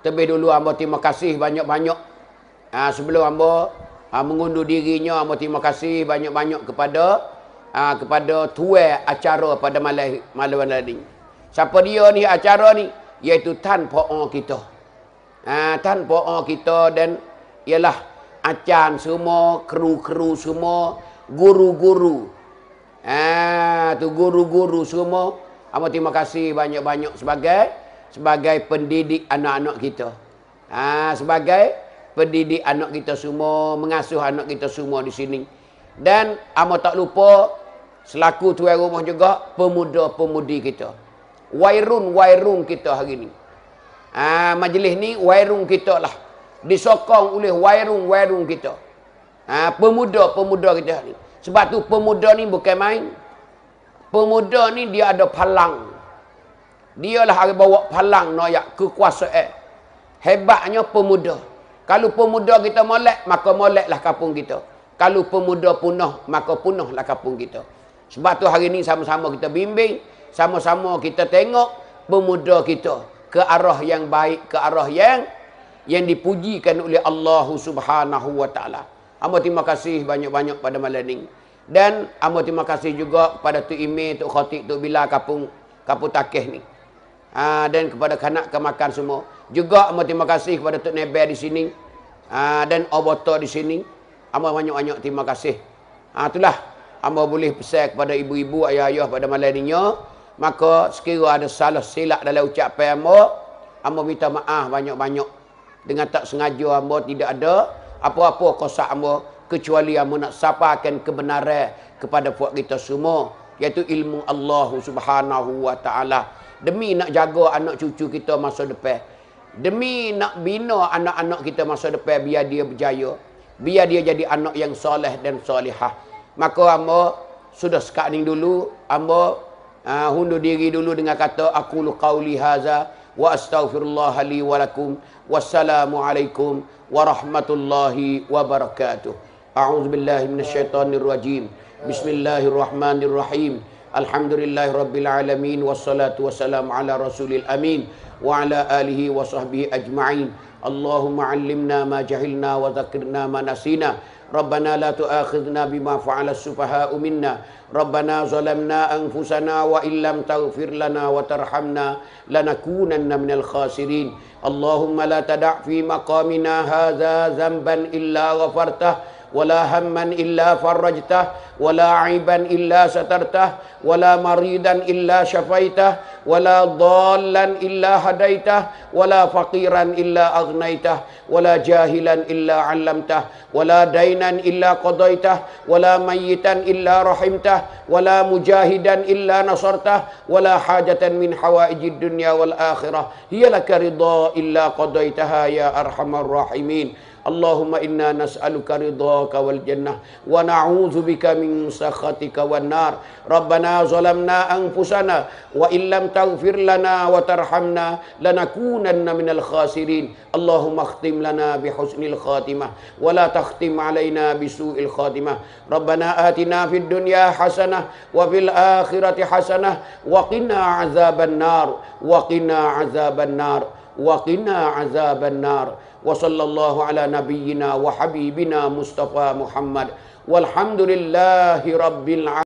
terlebih dulu hamba terima kasih banyak-banyak. Ha, sebelum hamba ha, mengundur dirinya hamba terima kasih banyak-banyak kepada ha, kepada tuan acara pada malam malam ini Siapa dia ni acara ni? Iaitu Tan Po'o kita. Ha, Tan Po'o kita dan ialah acan semua, kru-kru semua, guru-guru. Ha, tu guru-guru semua. Amo terima kasih banyak-banyak sebagai sebagai pendidik anak-anak kita. Ha, sebagai pendidik anak kita semua, mengasuh anak kita semua di sini. Dan amo tak lupa selaku tuan rumah juga pemuda-pemudi kita wairun-wairun kita hari ni. Ha, majlis ni wairun kita lah. Disokong oleh wairun-wairun kita. Ha, pemuda-pemuda kita ni. Sebab tu pemuda ni bukan main. Pemuda ni dia ada palang. Dia lah hari bawa palang noyak kekuasaan. Hebatnya pemuda. Kalau pemuda kita molek, maka moleklah kampung kita. Kalau pemuda punah, maka punahlah kampung kita. Sebab tu hari ni sama-sama kita bimbing sama-sama kita tengok pemuda kita ke arah yang baik, ke arah yang yang dipujikan oleh Allah Subhanahu wa taala. Amba terima kasih banyak-banyak pada malam ini. Dan amba terima kasih juga kepada tu Ime, tu Khatib, tu Bila Kapung Kapung Takih ni. Ha, dan kepada kanak kemakan semua. Juga amba terima kasih kepada tu Nebe di sini. Ha, dan Oboto di sini. Amba banyak-banyak terima kasih. Ha, itulah amba boleh pesan kepada ibu-ibu, ayah-ayah pada malam ini Maka sekira ada salah silap dalam ucapan hamba, hamba minta maaf banyak-banyak. Dengan tak sengaja hamba tidak ada apa-apa kosak hamba kecuali hamba nak sapakan kebenaran kepada puak kita semua iaitu ilmu Allah Subhanahu wa taala. Demi nak jaga anak cucu kita masa depan. Demi nak bina anak-anak kita masa depan biar dia berjaya biar dia jadi anak yang soleh dan solihah maka hamba sudah sekarang dulu hamba uh, hundur diri dulu dengan kata aku lu qauli haza wa astaghfirullah li wa lakum. Wassalamualaikum warahmatullahi wabarakatuh a'udzu billahi minasyaitonir rajim. Bismillahirrahmanirrahim. Alhamdulillahi rabbil alamin wassalatu wassalamu ala rasulil amin wa ala alihi wa sahbihi ajma'in. Allahumma 'allimna ma jahilna wa dhakkirna ma nasina ربنا لا تؤاخذنا بما فعل السفهاء منا ربنا ظلمنا أنفسنا وإن لم تغفر لنا وترحمنا لنكونن من الخاسرين اللهم لا تدع في مقامنا هذا ذنبا إلا غفرته ولا هما إلا فرجته ولا عيبا إلا سترته ولا مريدا إلا شفيته ولا ضالا إلا هديته ولا فقيرا إلا أغنيته ولا جاهلا إلا علمته ولا دينا إلا قضيته ولا ميتا إلا رحمته ولا مجاهدا إلا نصرته ولا حاجة من حوائج الدنيا والآخرة هي لك رضا إلا قضيتها يا أرحم الراحمين اللهم إنا نسألك رضاك والجنة ونعوذ بك من سخطك والنار. ربنا ظلمنا أنفسنا وإن لم تغفر لنا وترحمنا لنكونن من الخاسرين. اللهم اختم لنا بحسن الخاتمة ولا تختم علينا بسوء الخاتمة. ربنا آتنا في الدنيا حسنة وفي الآخرة حسنة وقنا عذاب النار وقنا عذاب النار وقنا عذاب النار. وصلى الله على نبينا وحبيبنا مصطفى محمد والحمد لله رب العالمين